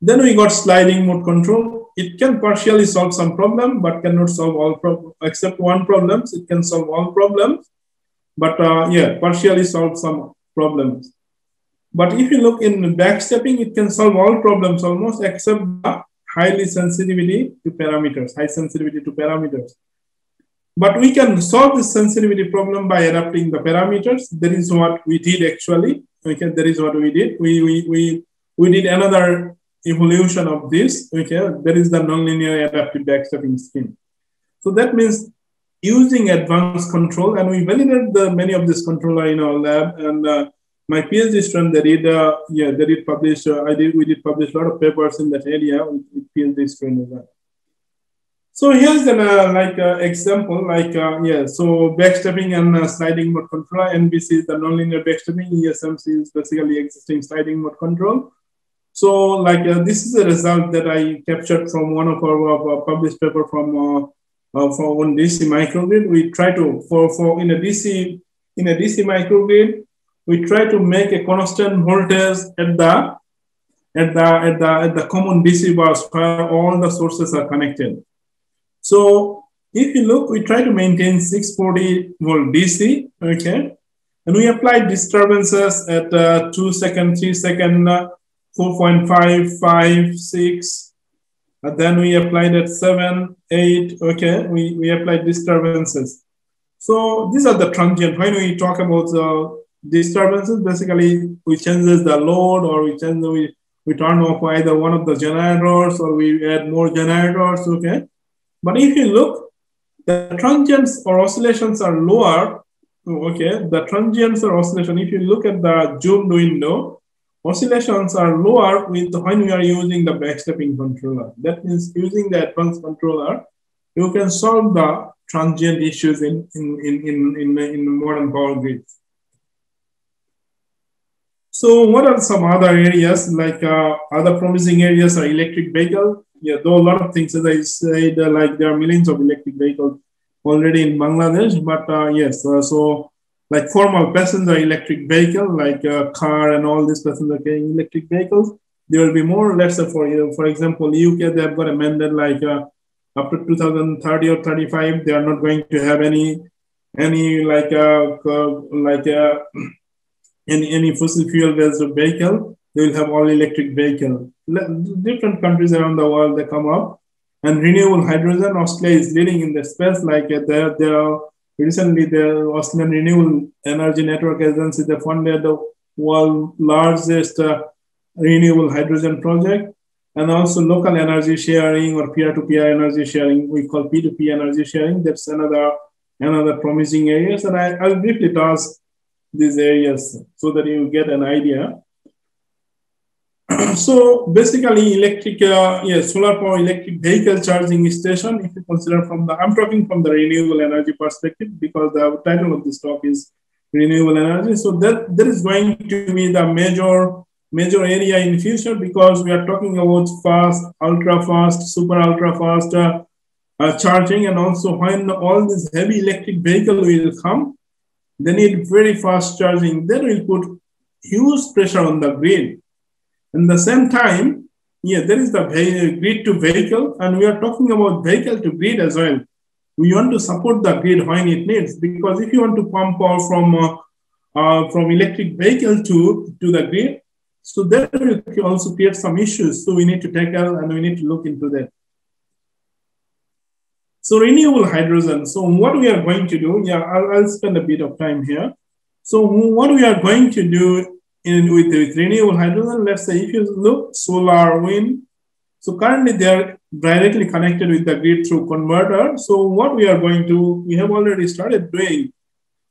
Then we got sliding mode control. It can partially solve some problem, but cannot solve all problems except one problems. It can solve all problems, but uh, yeah, partially solve some problems. But if you look in backstepping, it can solve all problems almost except the highly sensitivity to parameters, high sensitivity to parameters. But we can solve this sensitivity problem by adapting the parameters. That is what we did actually. Okay, that is what we did. We, we, we, we did another evolution of this. Okay, that is the nonlinear adaptive backstepping scheme. So that means using advanced control, and we validated the, many of this controller in our lab. And uh, my PhD student, they did, uh, yeah, they did publish. Uh, I did, we did publish a lot of papers in that area with, with PhD student as well. So here's an uh, like uh, example, like uh, yeah, so backstepping and uh, sliding mode control. NBC is the nonlinear backstepping. ESMC is basically existing sliding mode control. So like uh, this is a result that I captured from one of our published paper from uh, for one DC microgrid. We try to for for in a DC in a DC microgrid, we try to make a constant voltage at the at the at the at the common DC bus where all the sources are connected. So if you look, we try to maintain 640 volt DC, okay? And we apply disturbances at uh, 2 second, 3 second, uh, 4.5, 5, 6. And then we applied at 7, 8, okay? We, we applied disturbances. So these are the transient. When we talk about the disturbances, basically we changes the load or we change, we, we turn off either one of the generators or we add more generators, okay? But if you look, the transients or oscillations are lower. Okay, the transients or oscillation, if you look at the zoomed window, oscillations are lower with when we are using the backstepping controller. That means using the advanced controller, you can solve the transient issues in, in, in, in, in, in modern power grids. So what are some other areas like uh, other promising areas are electric vehicle, yeah, though a lot of things, as I said, uh, like there are millions of electric vehicles already in Bangladesh, but uh, yes, uh, so like formal passenger electric vehicle, like a car and all these passenger electric vehicles, there will be more. Let's say for you, for example, UK, they have got amended like uh, to 2030 or 35, they are not going to have any any like uh, like uh, any any fossil fuel based vehicle they will have all electric vehicle. Different countries around the world they come up, and renewable hydrogen. Australia is leading in the space. Like uh, there, there are recently the Australian Renewable Energy Network Agency they funded the world largest uh, renewable hydrogen project, and also local energy sharing or peer-to-peer energy sharing. We call P2P energy sharing. That's another another promising areas, and I, I'll briefly touch these areas so that you get an idea. So basically electric, uh, yeah, solar power electric vehicle charging station, if you consider from the, I'm talking from the renewable energy perspective because the title of this talk is renewable energy. So that there is going to be the major, major area in future because we are talking about fast, ultra fast, super ultra fast uh, uh, charging. And also when all these heavy electric vehicle will come, they need very fast charging. Then will put huge pressure on the grid in the same time, yeah, there is the grid to vehicle, and we are talking about vehicle to grid as well. We want to support the grid when it needs, because if you want to pump power from uh, uh, from electric vehicle to to the grid, so that will also create some issues. So we need to tackle and we need to look into that. So renewable hydrogen. So what we are going to do, yeah, I'll, I'll spend a bit of time here. So what we are going to do in with, with renewable hydrogen, let's say if you look solar, wind, so currently they are directly connected with the grid through converter. So what we are going to, we have already started doing,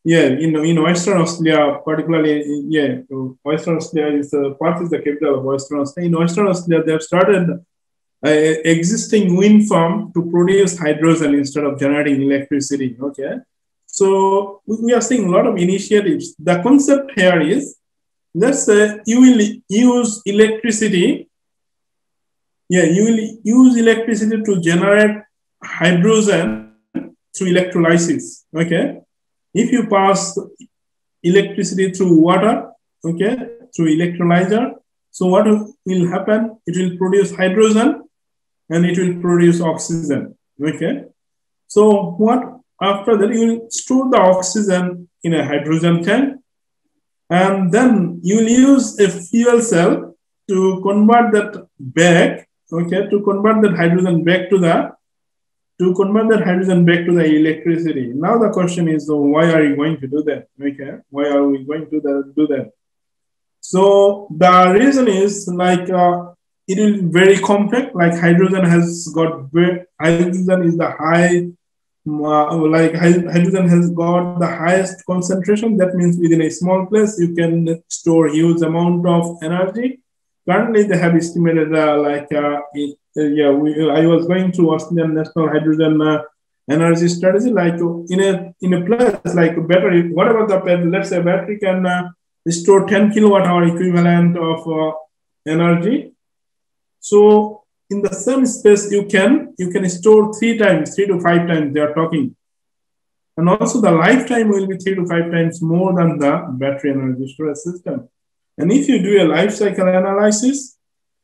yeah, in, in Western Australia, particularly, yeah, Western Australia is, uh, Perth is the capital of Western Australia. In Western Australia, they have started a existing wind farm to produce hydrogen instead of generating electricity, okay? So we are seeing a lot of initiatives. The concept here is let's say you will use electricity. Yeah, you will use electricity to generate hydrogen through electrolysis. Okay. If you pass electricity through water, okay, through electrolyzer, so what will happen? It will produce hydrogen and it will produce oxygen. Okay. So what after that you will store the oxygen in a hydrogen tank and then you will use a fuel cell to convert that back, okay, to convert that hydrogen back to the, to convert that hydrogen back to the electricity. Now the question is, so why are you going to do that? Okay, why are we going to do that? So the reason is like uh, it is very compact. Like hydrogen has got very, hydrogen is the high like hydrogen has got the highest concentration. That means within a small place, you can store huge amount of energy. Currently, they have estimated uh, like, uh, it, uh, yeah, we, I was going through Australian National Hydrogen uh, Energy Strategy, like in a in a place like battery, whatever the let's say battery can uh, store 10 kilowatt hour equivalent of energy. So in the same space you can you can store three times three to five times they are talking and also the lifetime will be three to five times more than the battery energy storage system and if you do a life cycle analysis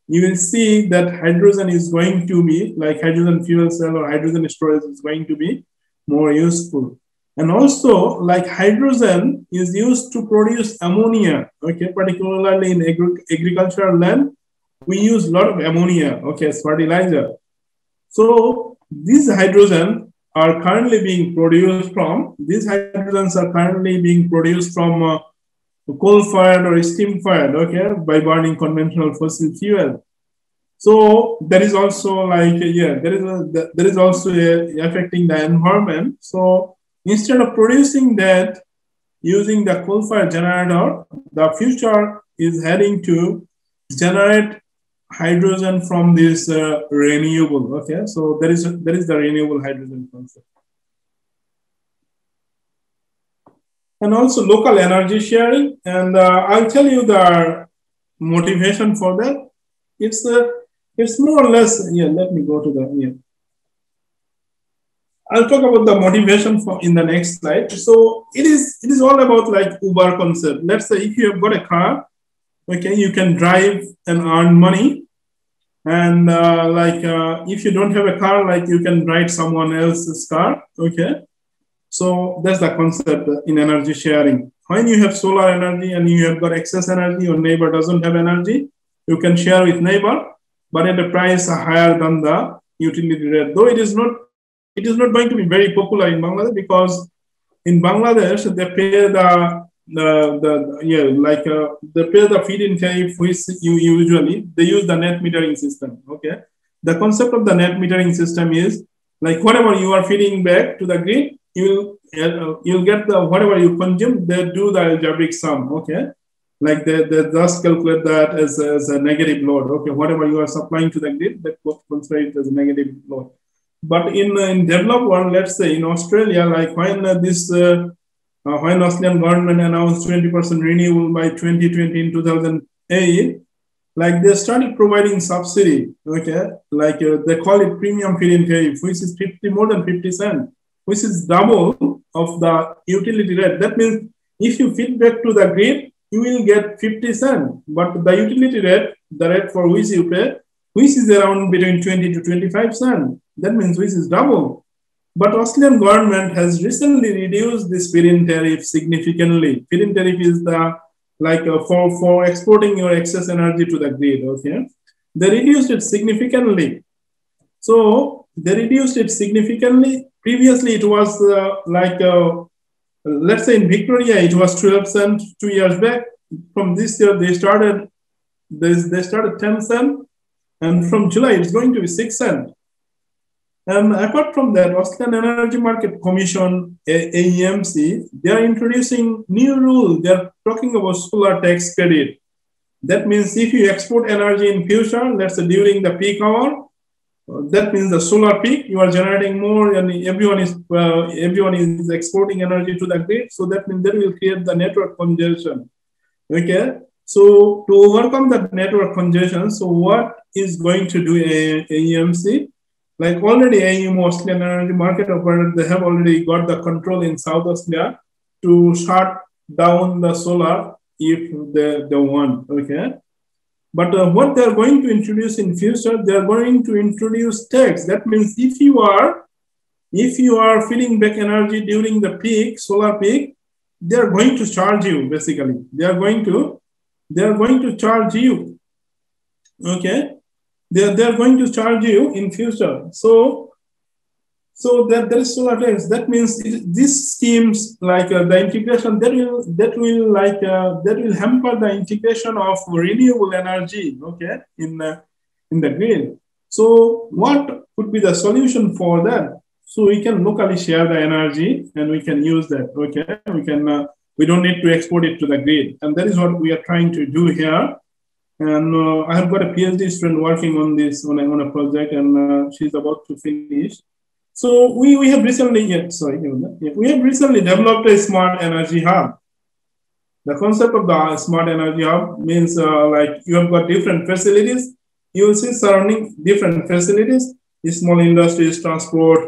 you will see that hydrogen is going to be like hydrogen fuel cell or hydrogen storage is going to be more useful. And also like hydrogen is used to produce ammonia, okay, particularly in agri agricultural land, we use a lot of ammonia, okay, as fertilizer. So these hydrogen are currently being produced from, these hydrogens are currently being produced from uh, coal-fired or steam-fired, okay, by burning conventional fossil fuel. So there is also like yeah, there is a, there is also a, affecting the environment. So instead of producing that using the coal-fired generator, the future is heading to generate hydrogen from this uh, renewable. Okay, so there is there is the renewable hydrogen concept. and also local energy sharing. And uh, I'll tell you the motivation for that. It's uh, it's more or less yeah. Let me go to the yeah. I'll talk about the motivation for in the next slide. So it is it is all about like Uber concept. Let's say if you have got a car, okay, you can drive and earn money. And uh, like uh, if you don't have a car, like you can ride someone else's car, okay so that's the concept in energy sharing. When you have solar energy and you have got excess energy, your neighbor doesn't have energy, you can share with neighbor, but at a price higher than the utility rate. Though it is not, it is not going to be very popular in Bangladesh because in Bangladesh they pay the the, the yeah like uh, they pay the feed-in tariff which you usually they use the net metering system. Okay, the concept of the net metering system is like whatever you are feeding back to the grid, you'll uh, you'll get the whatever you consume, they do the algebraic sum, okay? Like they, they just calculate that as, as a negative load, okay? Whatever you are supplying to the grid, that consider as a negative load. But in in developed world, let's say in Australia, like when uh, this uh, uh, when Australian government announced 20% renewable by 2020 in 2008, like they started providing subsidy, okay? Like uh, they call it premium feed-in tariff, which is 50 more than 50 cent which is double of the utility rate. That means if you feed back to the grid, you will get 50 cent. But the utility rate, the rate for which you pay, which is around between 20 to 25 cent. That means which is double. But Australian government has recently reduced this feed-in tariff significantly. Feed-in tariff is the like uh, for, for exporting your excess energy to the grid, okay? They reduced it significantly. So they reduced it significantly Previously, it was uh, like, uh, let's say in Victoria, it was 12 cent two years back. From this year, they started, they, they started 10 cent. And from July, it's going to be 6 cent. And apart from that, Australian Energy Market Commission, AEMC, they are introducing new rule. They're talking about solar tax credit. That means if you export energy in future, let's say during the peak hour, that means the solar peak you are generating more and everyone is uh, everyone is exporting energy to the grid so that means that will create the network congestion okay so to overcome that network congestion so what is going to do AEMC like already AEM Australian energy market operator they have already got the control in South Australia to shut down the solar if they, they want okay but uh, what they're going to introduce in future, they're going to introduce tax. That means if you are if you are feeding back energy during the peak, solar peak, they're going to charge you basically. They are going to they are going to charge you. Okay, they're they're going to charge you in future. So so that there is solar tax. That means these schemes like uh, the integration that will that will like uh, that will hamper the integration of renewable energy. Okay, in uh, in the grid. So what could be the solution for that? So we can locally share the energy and we can use that. Okay, we can uh, we don't need to export it to the grid, and that is what we are trying to do here. And uh, I have got a PhD student working on this on a, on a project, and uh, she's about to finish. So we, we have recently, yeah, sorry, we have recently developed a smart energy hub. The concept of the smart energy hub means uh, like you have got different facilities. You will see surrounding different facilities, small industries, transport,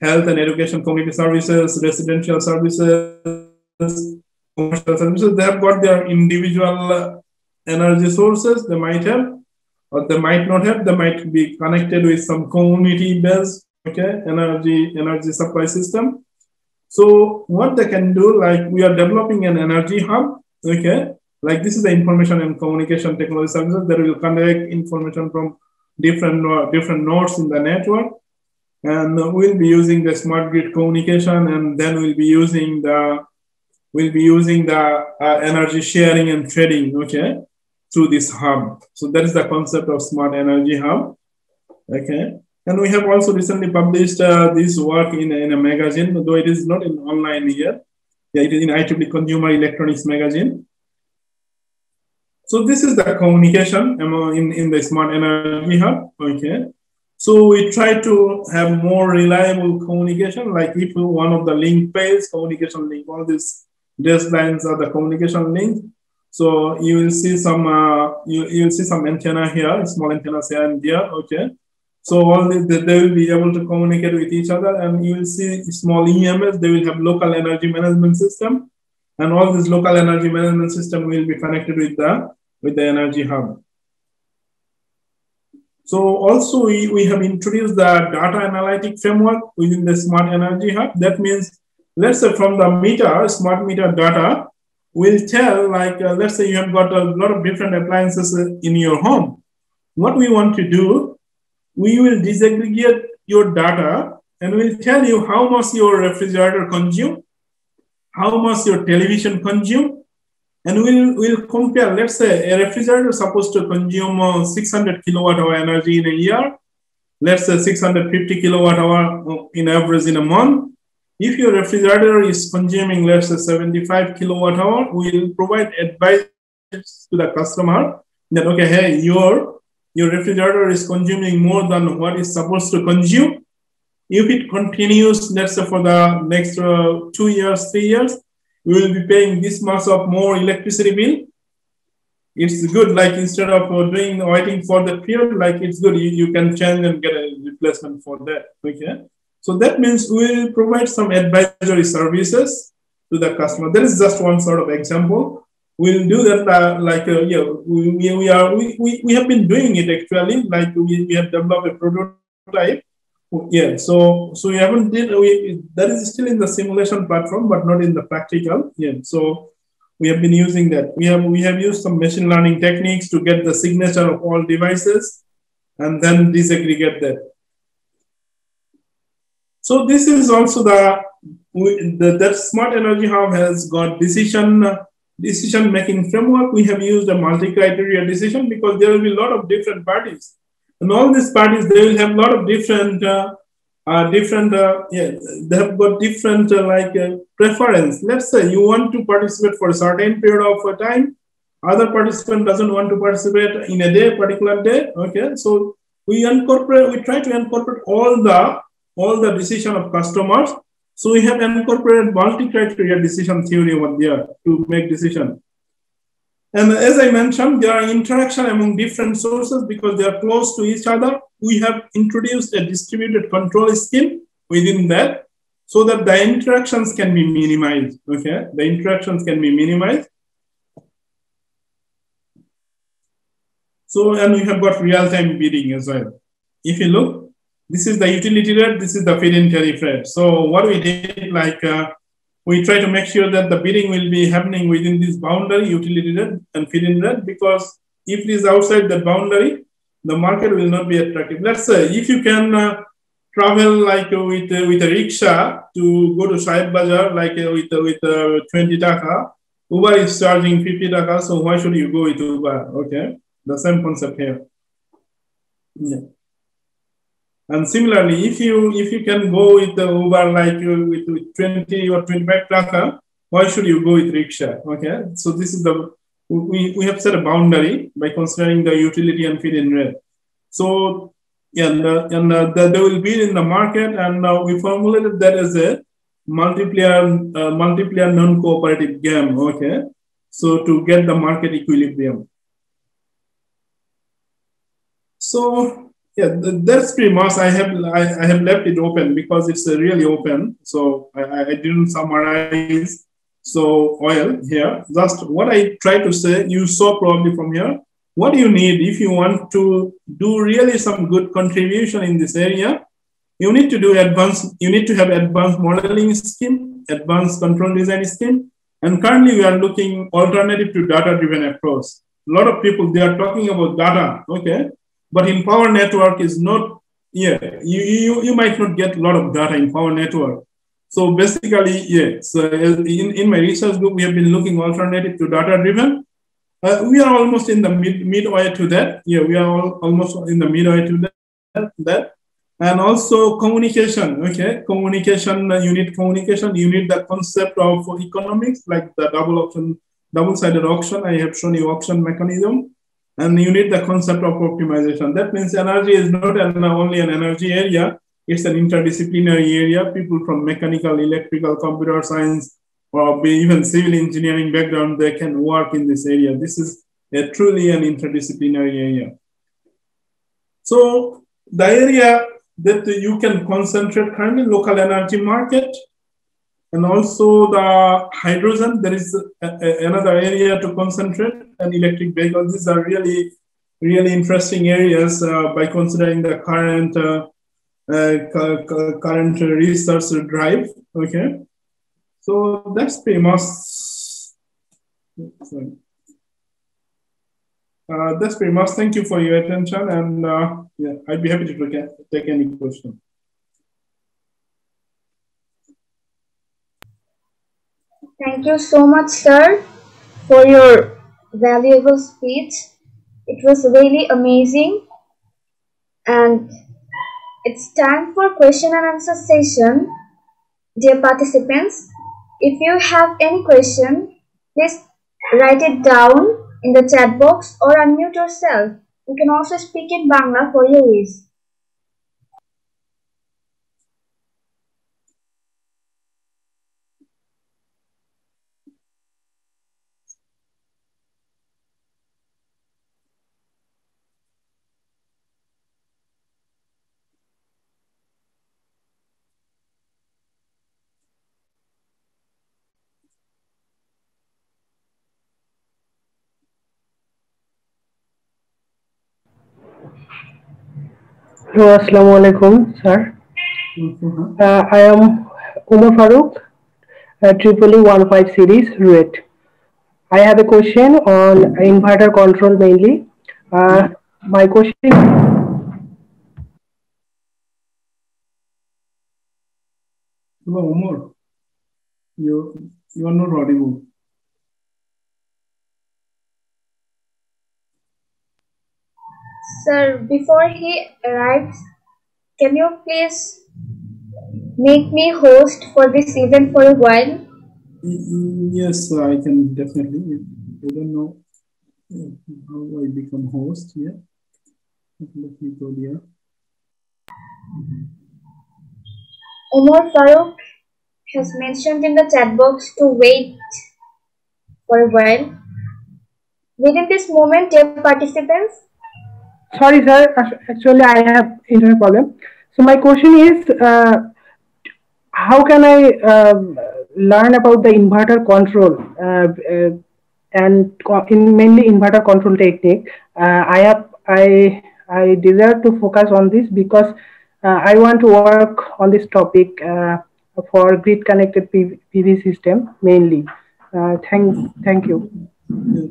health and education, community services, residential services, commercial services. They have got their individual energy sources they might have, or they might not have. They might be connected with some community-based okay energy energy supply system. So what they can do, like we are developing an energy hub, okay, like this is the information and communication technology services that will connect information from different different nodes in the network and we'll be using the smart grid communication and then we'll be using the we'll be using the uh, energy sharing and trading okay through this hub so that is the concept of smart energy hub okay and we have also recently published uh, this work in, in a magazine though it is not in online yet yeah it is in IEEE consumer electronics magazine so this is the communication in, in the smart energy hub. Okay. So we try to have more reliable communication, like if one of the link page, communication link, all these desk lines are the communication link. So you will see some uh, you you will see some antenna here, small antennas here and there. Okay. So all the, they will be able to communicate with each other, and you will see small EMS. They will have local energy management system, and all this local energy management system will be connected with the with the energy hub. So also we, we have introduced the data analytic framework within the smart energy hub. That means, let's say from the meter, smart meter data, will tell like, uh, let's say you have got a lot of different appliances in your home. What we want to do, we will disaggregate your data and we'll tell you how much your refrigerator consume, how much your television consume, and we'll, we'll compare, let's say a refrigerator is supposed to consume uh, 600 kilowatt hour energy in a year. Let's say 650 kilowatt hour uh, in average in a month. If your refrigerator is consuming, less than 75 kilowatt hour, we'll provide advice to the customer that, okay, hey, your, your refrigerator is consuming more than what is supposed to consume. If it continues, let's say for the next uh, two years, three years, we will be paying this much of more electricity bill. It's good, like instead of doing waiting for the period, like it's good, you, you can change and get a replacement for that. Okay. So that means we will provide some advisory services to the customer. That is just one sort of example. We'll do that uh, like, uh, yeah, we, we, are, we, we, we have been doing it actually, like we, we have developed a prototype yeah, so so we haven't did we that is still in the simulation platform, but not in the practical. Yeah, so we have been using that. We have we have used some machine learning techniques to get the signature of all devices, and then disaggregate that. So this is also the the smart energy hub has got decision decision making framework. We have used a multi criteria decision because there will be a lot of different parties and all these parties, they will have a lot of different, uh, uh, different, uh, yeah, they have got different uh, like uh, preference. Let's say you want to participate for a certain period of time. Other participant doesn't want to participate in a day, particular day. Okay, so we incorporate, we try to incorporate all the all the decision of customers. So we have incorporated multi-criteria decision theory over there to make decision. And as I mentioned, there are interaction among different sources because they are close to each other. We have introduced a distributed control scheme within that so that the interactions can be minimized. Okay, the interactions can be minimized. So, and we have got real-time bidding as well. If you look, this is the utility rate, this is the feed-in tariff rate. So what we did, like uh, we try to make sure that the bidding will be happening within this boundary, utility rate and feed-in rate, because if it is outside the boundary, the market will not be attractive. Let's say if you can uh, travel like uh, with uh, with a rickshaw to go to Sahib like uh, with uh, with uh, 20 taka, Uber is charging 50 taka, so why should you go with Uber? Okay, the same concept here. Yeah. And similarly, if you if you can go with the Uber like uh, with, with 20 or 25 taka, why should you go with rickshaw? Okay, so this is the we, we have set a boundary by considering the utility and feed-in rate. So and, uh, and uh, the, they will be in the market, and uh, we formulated that as a multiplayer uh, multiplier non-cooperative game. Okay, so to get the market equilibrium. So yeah, that's pretty much. I have I, I have left it open because it's uh, really open. So I, I didn't summarize. So oil here. Just what I try to say. You saw probably from here. what you need if you want to do really some good contribution in this area, you need to do advanced, you need to have advanced modeling scheme, advanced control design scheme. And currently we are looking alternative to data-driven approach. A lot of people, they are talking about data, okay? But in power network is not, yeah, you, you, you might not get a lot of data in power network. So basically, yeah, so in, in my research group, we have been looking alternative to data-driven. Uh, we are almost in the mid midway to that. Yeah, we are all, almost in the midway to that. that. And also communication, okay? Communication, you need communication, you need the concept of economics, like the double auction, double-sided auction. I have shown you auction mechanism. And you need the concept of optimization. That means energy is not only an energy area, it's an interdisciplinary area. People from mechanical, electrical, computer science, or even civil engineering background, they can work in this area. This is a truly an interdisciplinary area. So the area that you can concentrate currently local energy market and also the hydrogen there is a, a, another area to concentrate and electric vehicles these are really really interesting areas uh, by considering the current uh, uh, current research drive okay so that's sorry. Uh, that's pretty much. Thank you for your attention, and uh, yeah, I'd be happy to at, take any question. Thank you so much, sir, for your valuable speech. It was really amazing, and it's time for question and answer session. Dear participants, if you have any question, please write it down in the chat box or unmute yourself. You can also speak in Bangla for your ease. Hello, Assalamu alaikum, sir. Uh, I am Umar Farooq, uh, Tripoli 15 series, RUET. I have a question on inverter control mainly. Uh, my question Hello, Umar. You, you are not audible. Sir, before he arrives, can you please make me host for this event for a while? Mm, yes, I can definitely. I don't know uh, how I become host here. Let me go there. Omar Farooq has mentioned in the chat box to wait for a while. Within this moment, dear participants, sorry sir. Actually i have internet problem. So my question is uh, how can i uh, learn about the inverter control? Uh, uh and in mainly inverter control technique uh, i have i i desire to focus on this because i want to work on this topic for grid connected pv system mainly. Thank thank you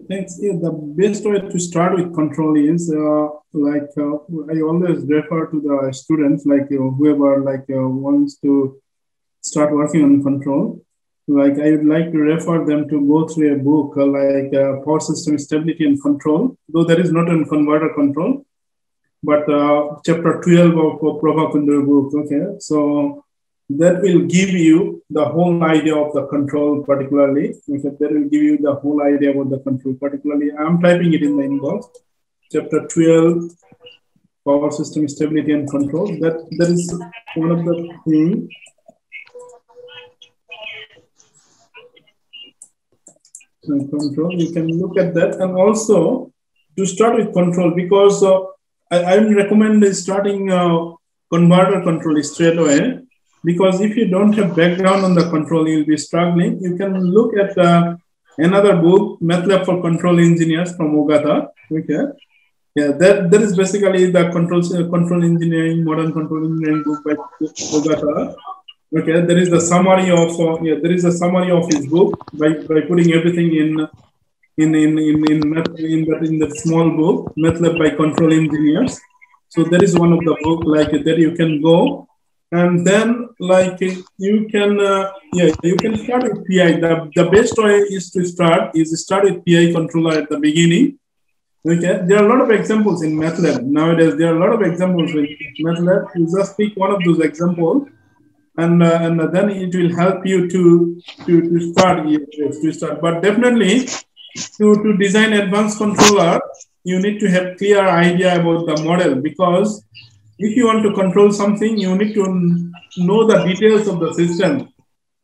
thanks. Yeah, the best way to start with control is uh, like uh, I always refer to the students, like uh, whoever like uh, wants to start working on control. Like I would like to refer them to go through a book uh, like Power System Stability and Control, though there is not a converter control, but chapter 12 of Prabha Kundur book. Okay, so that will give you the whole idea of the control particularly. That will give you the whole idea about the control particularly. I'm typing it in the inbox. Chapter 12 power system stability and control. That that is one of the things control you can look at that. And also to start with control because uh, I, I recommend starting uh, converter control straight away because if you don't have background on the control, you'll be struggling. You can look at the another book, MATLAB for Control Engineers from Ogata. Okay. Yeah, that, that is basically the control, uh, control engineering, modern control engineering book by Ogata. Okay, there is the summary of uh, yeah, there is a summary of his book by, by putting everything in in in in in, in that in that small book, MATLAB by Control Engineers. So that is one of the book like that you can go and then like you can uh, yeah you can start with pi the, the best way is to start is start with pi controller at the beginning. Okay? There are a lot of examples in matlab. Nowadays there are a lot of examples in matlab. You just pick one of those examples and uh, and then it will help you to to, to start to start. But definitely to to design advanced controller you need to have clear idea about the model because if you want to control something, you need to know the details of the system.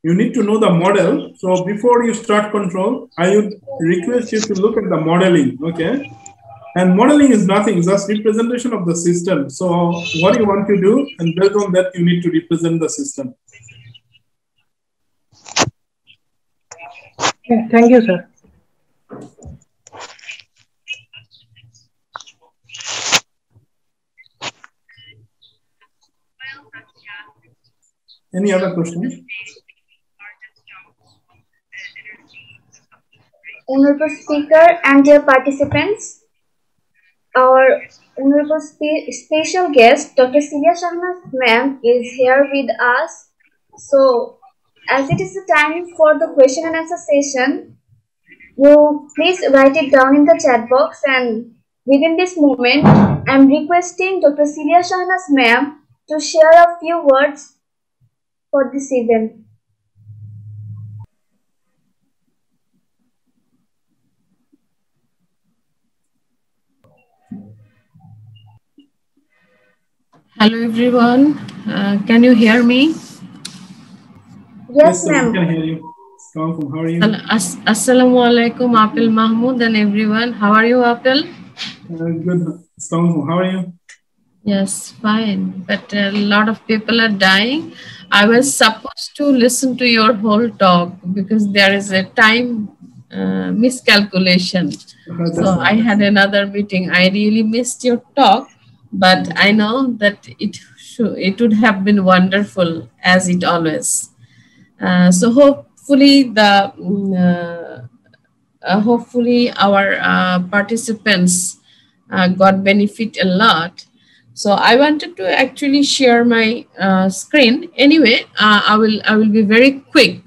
You need to know the model. So before you start control, I would request you to look at the modeling, okay? And modeling is nothing, just representation of the system. So what you want to do, and based on that, you need to represent the system. Thank you, sir. Any other questions? Honorable Speaker and dear participants, our Honorable spe special guest, Dr. Celia Shahnaz ma'am, is here with us. So, as it is the time for the question and answer session, you please write it down in the chat box and within this moment, I am requesting Dr. Celia Shahnaz ma'am to share a few words for this event. Hello everyone, uh, can you hear me? Yes, yes ma'am. can hear you. How are you? As Assalamu alaikum, Apel Mahmud and everyone. How are you, Apil? Uh, good. How are you? Yes, fine. But a lot of people are dying. I was supposed to listen to your whole talk because there is a time uh, miscalculation. So I had another meeting. I really missed your talk, but I know that it should, it would have been wonderful as it always. Uh, so hopefully the mm, uh, uh, hopefully our uh, participants uh, got benefit a lot so I wanted to actually share my uh, screen. Anyway, uh, I will I will be very quick.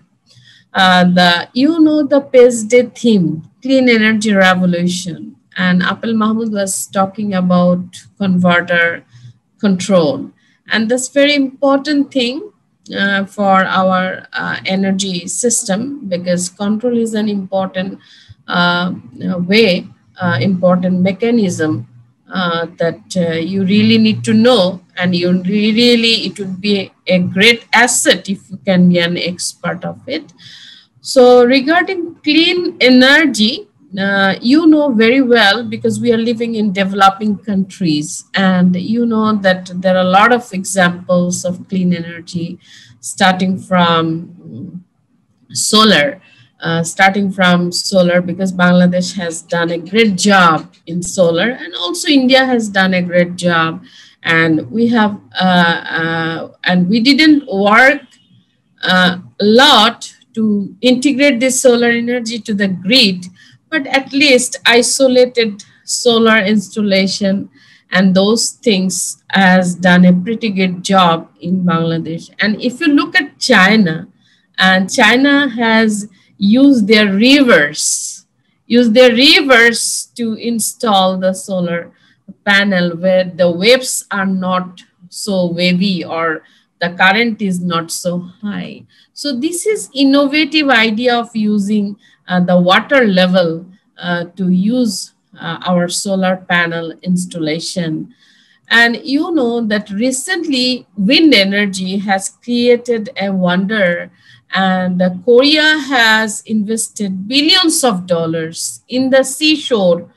Uh, the you know the PES Day theme, clean energy revolution, and Apel Mahmud was talking about converter control, and that's very important thing uh, for our uh, energy system because control is an important uh, way, important mechanism uh, that uh, you really need to know and you really it would be a great asset if you can be an expert of it. So regarding clean energy uh, you know very well because we are living in developing countries and you know that there are a lot of examples of clean energy starting from solar uh, starting from solar because Bangladesh has done a great job in solar and also India has done a great job. And we have uh, uh, and we didn't work uh, a lot to integrate this solar energy to the grid but at least isolated solar installation and those things has done a pretty good job in Bangladesh. And if you look at China and China has use their rivers, use their rivers to install the solar panel where the waves are not so wavy or the current is not so high. So this is innovative idea of using uh, the water level uh, to use uh, our solar panel installation. And you know that recently wind energy has created a wonder and Korea has invested billions of dollars in the seashore.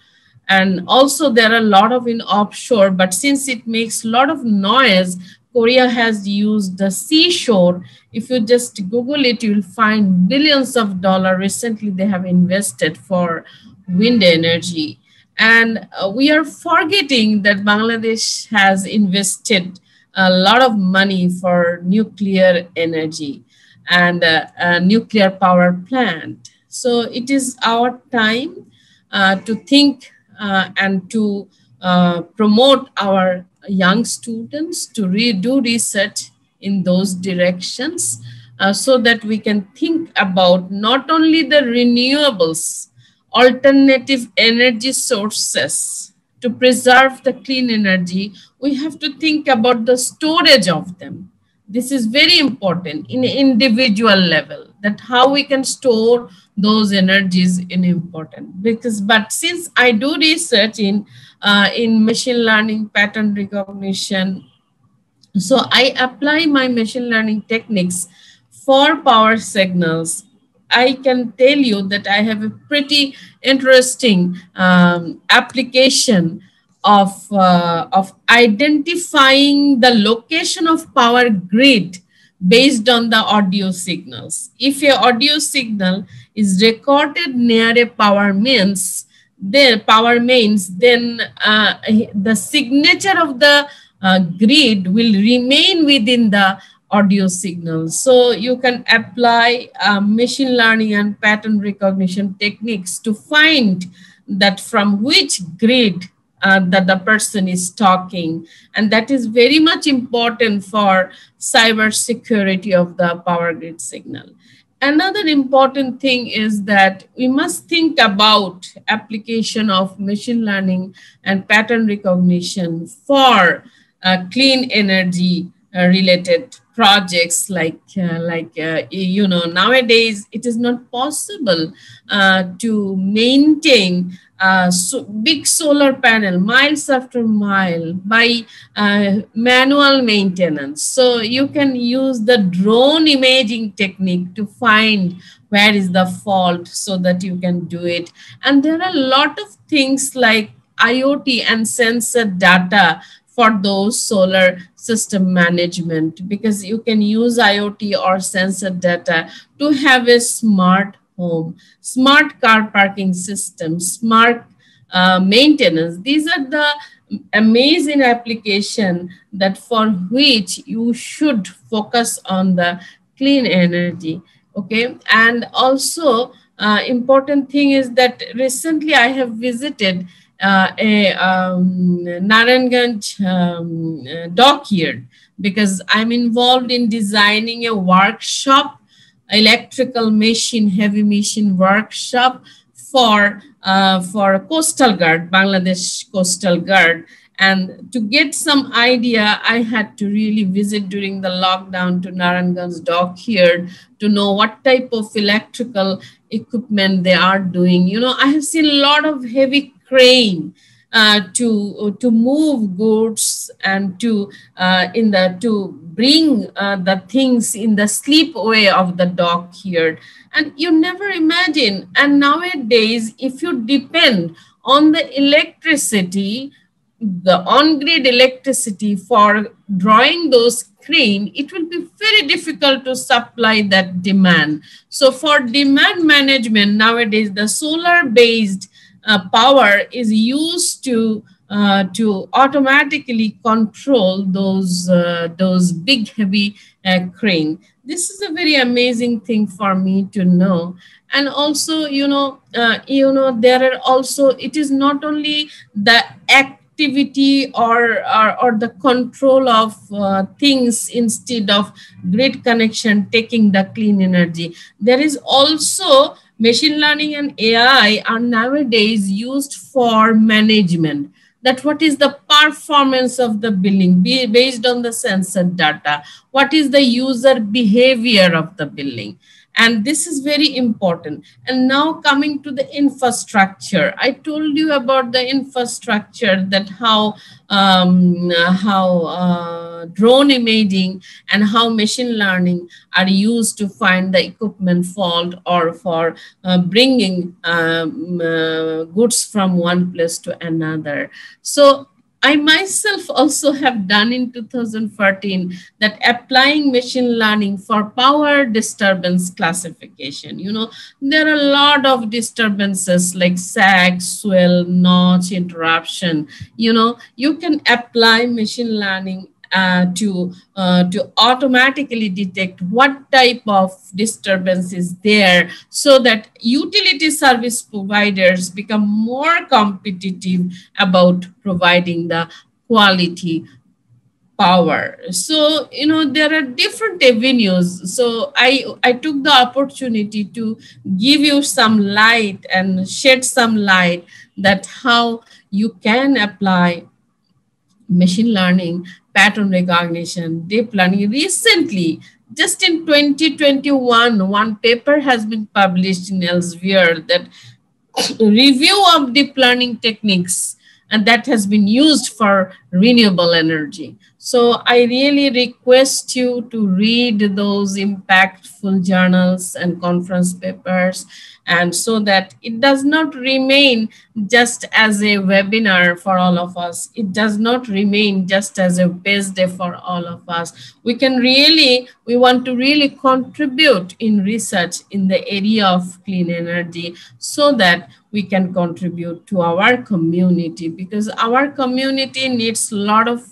And also there are a lot of in offshore, but since it makes a lot of noise, Korea has used the seashore. If you just Google it, you'll find billions of dollars recently they have invested for wind energy. And uh, we are forgetting that Bangladesh has invested a lot of money for nuclear energy and a nuclear power plant. So it is our time uh, to think uh, and to uh, promote our young students to re do research in those directions uh, so that we can think about not only the renewables, alternative energy sources to preserve the clean energy, we have to think about the storage of them. This is very important in individual level that how we can store those energies in important because but since I do research in uh, in machine learning pattern recognition. So I apply my machine learning techniques for power signals. I can tell you that I have a pretty interesting um, application of, uh, of identifying the location of power grid based on the audio signals. If a audio signal is recorded near a power mains, the power mains, then uh, the signature of the uh, grid will remain within the audio signal. So you can apply uh, machine learning and pattern recognition techniques to find that from which grid uh, that the person is talking. And that is very much important for cyber security of the power grid signal. Another important thing is that we must think about application of machine learning and pattern recognition for uh, clean energy uh, related projects like uh, like uh, you know nowadays it is not possible uh, to maintain uh, so big solar panel miles after mile by uh, manual maintenance. So you can use the drone imaging technique to find where is the fault so that you can do it. And there are a lot of things like IoT and sensor data for those solar system management because you can use IoT or sensor data to have a smart home, smart car parking system, smart uh, maintenance. These are the amazing application that for which you should focus on the clean energy. Okay, and also uh, important thing is that recently I have visited uh, a um, um, uh, dockyard because I'm involved in designing a workshop electrical machine, heavy machine workshop for uh, for Coastal Guard, Bangladesh Coastal Guard. And to get some idea, I had to really visit during the lockdown to Narayanganj dockyard to know what type of electrical equipment they are doing. You know, I have seen a lot of heavy crane uh, to to move goods and to uh, in the to bring uh, the things in the slipway of the dockyard. And you never imagine. And nowadays if you depend on the electricity the on-grid electricity for drawing those crane it will be very difficult to supply that demand. So for demand management nowadays the solar based uh, power is used to uh, to automatically control those uh, those big heavy uh, crane. This is a very amazing thing for me to know. And also you know uh, you know there are also it is not only the activity or or, or the control of uh, things instead of grid connection taking the clean energy. There is also machine learning and ai are nowadays used for management that what is the performance of the billing based on the sensor data? What is the user behavior of the billing? And this is very important. And now coming to the infrastructure i told you about the infrastructure that how um, how uh, drone imaging and how machine learning are used to find the equipment fault or for uh, bringing um, uh, goods from one place to another. So I myself also have done in 2014 that applying machine learning for power disturbance classification. You know, there are a lot of disturbances like sag, swell, notch, interruption. You know, you can apply machine learning uh, to uh, to automatically detect what type of disturbance is there so that utility service providers become more competitive about providing the quality power. So you know there are different avenues. So i i took the opportunity to give you some light and shed some light that how you can apply machine learning pattern recognition, deep learning. Recently, just in 2021, one paper has been published in Elsevier that review of deep learning techniques and that has been used for renewable energy. So I really request you to read those impactful journals and conference papers and so that it does not remain just as a webinar for all of us. It does not remain just as a PES Day for all of us. We can really, we want to really contribute in research in the area of clean energy so that we can contribute to our community because our community needs a lot of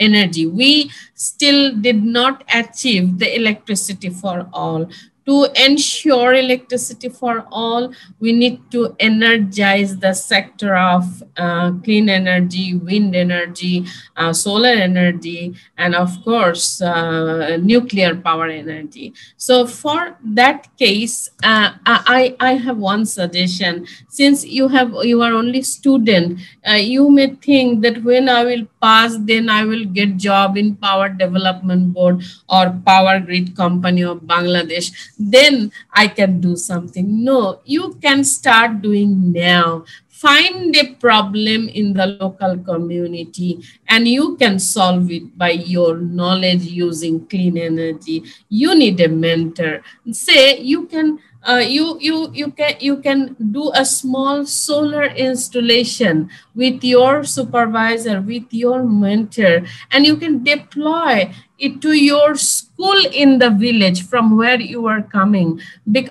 energy. We still did not achieve the electricity for all. To ensure electricity for all, we need to energize the sector of uh, clean energy, wind energy, uh, solar energy, and of course, uh, nuclear power energy. So for that case, uh, I, I have one suggestion. Since you have you are only student, uh, you may think that when I will pass, then I will get job in Power Development Board or Power Grid Company of Bangladesh. Then I can do something. No, you can start doing now. Find a problem in the local community and you can solve it by your knowledge using clean energy. You need a mentor. Say you can uh, you you you can you can do a small solar installation with your supervisor with your mentor and you can deploy it to your school in the village from where you are coming.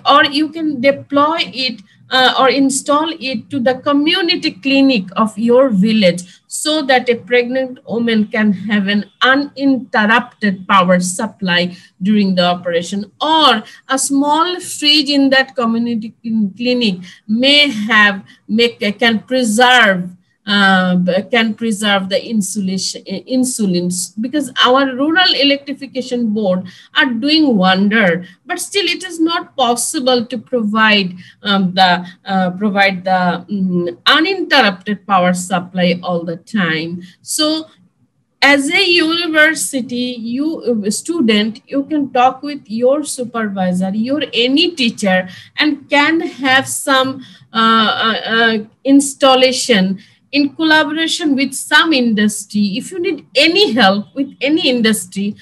Or you can deploy it uh, or install it to the community clinic of your village so that a pregnant woman can have an uninterrupted power supply during the operation or a small fridge in that community clinic may have make can preserve uh, can preserve the insulation, insulins because our rural electrification board are doing wonder, but still it is not possible to provide um, the uh, provide the um, uninterrupted power supply all the time. So as a university you student you can talk with your supervisor your any teacher and can have some uh, uh, uh installation in collaboration with some industry. If you need any help with any industry,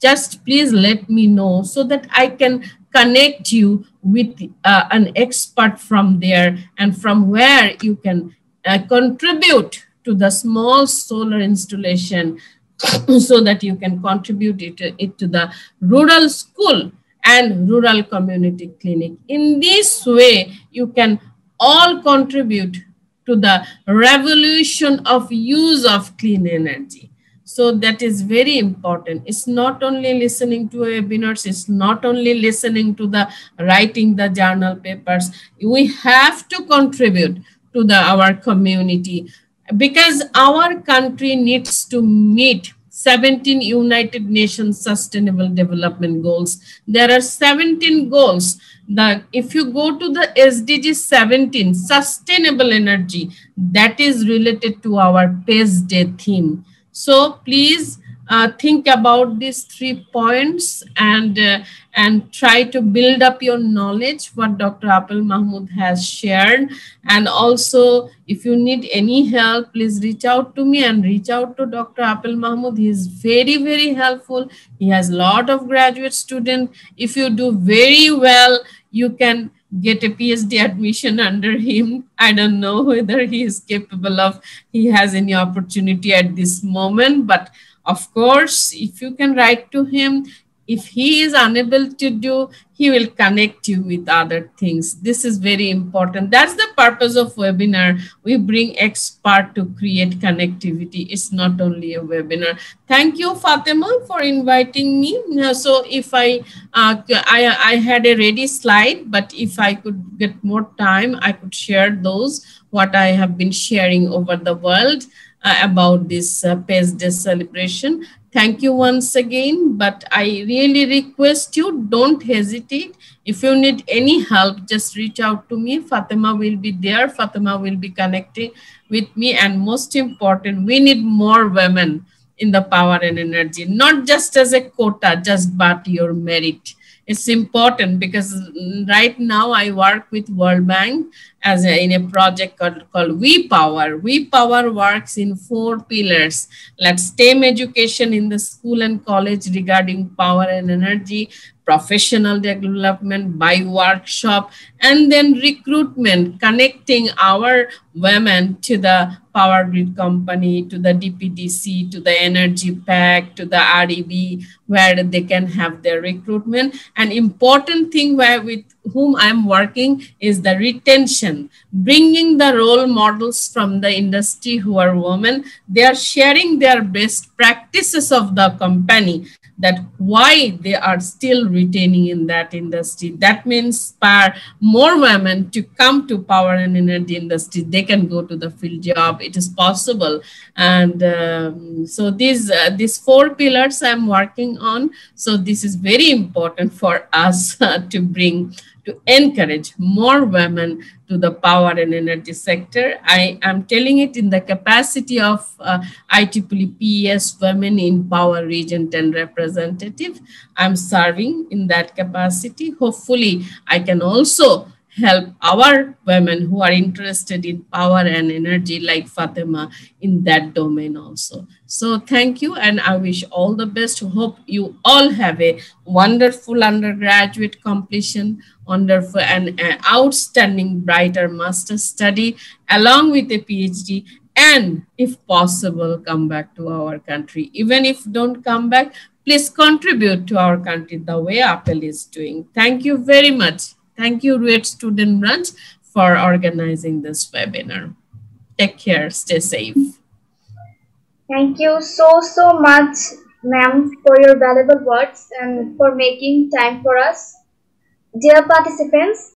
just please let me know so that I can connect you with uh, an expert from there and from where you can uh, contribute to the small solar installation so that you can contribute it, it to the rural school and rural community clinic. In this way, you can all contribute to the revolution of use of clean energy. So that is very important. It's not only listening to webinars, it's not only listening to the writing the journal papers. We have to contribute to the our community because our country needs to meet 17 United Nations Sustainable Development Goals. There are 17 goals that if you go to the SDG 17, sustainable energy, that is related to our PES Day theme. So please uh, think about these three points and uh, and try to build up your knowledge what dr Apel Mahmud has shared and also if you need any help please reach out to me and reach out to dr Apel Mahmud he is very very helpful he has a lot of graduate students. if you do very well you can get a PhD admission under him. I don't know whether he is capable of, he has any opportunity at this moment, but of course, if you can write to him, if he is unable to do he will connect you with other things. This is very important. That's the purpose of webinar. We bring expert to create connectivity. It's not only a webinar. Thank you fatima for inviting me. So if i uh, i i had a ready slide but if i could get more time i could share those what i have been sharing over the world uh, about this uh, Day celebration. Thank you once again, but I really request you don't hesitate. If you need any help, just reach out to me. Fatima will be there. Fatima will be connecting with me. And most important, we need more women in the power and energy, not just as a quota, just but your merit it's important because right now I work with World Bank as a, in a project called, called We Power. We Power works in four pillars, like STEM education in the school and college regarding power and energy, professional development by workshop, and then recruitment, connecting our women to the power grid company, to the DPDC, to the Energypac, to the REB, where they can have their recruitment. An important thing where with whom I'm working is the retention, bringing the role models from the industry who are women. They are sharing their best practices of the company that why they are still retaining in that industry. That means inspire more women to come to power and energy industry. They can go to the field job. It is possible. And um, so these, uh, these four pillars I'm working on. So this is very important for us uh, to bring to encourage more women to the power and energy sector. I am telling it in the capacity of uh, IEEE Women in Power Region and representative. I'm serving in that capacity. Hopefully, I can also help our women who are interested in power and energy like Fatima in that domain also. So thank you and I wish all the best. Hope you all have a wonderful undergraduate completion, wonderful and uh, outstanding brighter master study along with a PhD and if possible come back to our country. Even if don't come back, please contribute to our country the way Apel is doing. Thank you very much. Thank you, RUET Student Branch, for organizing this webinar. Take care, stay safe. Thank you so, so much, ma'am, for your valuable words and for making time for us. Dear participants,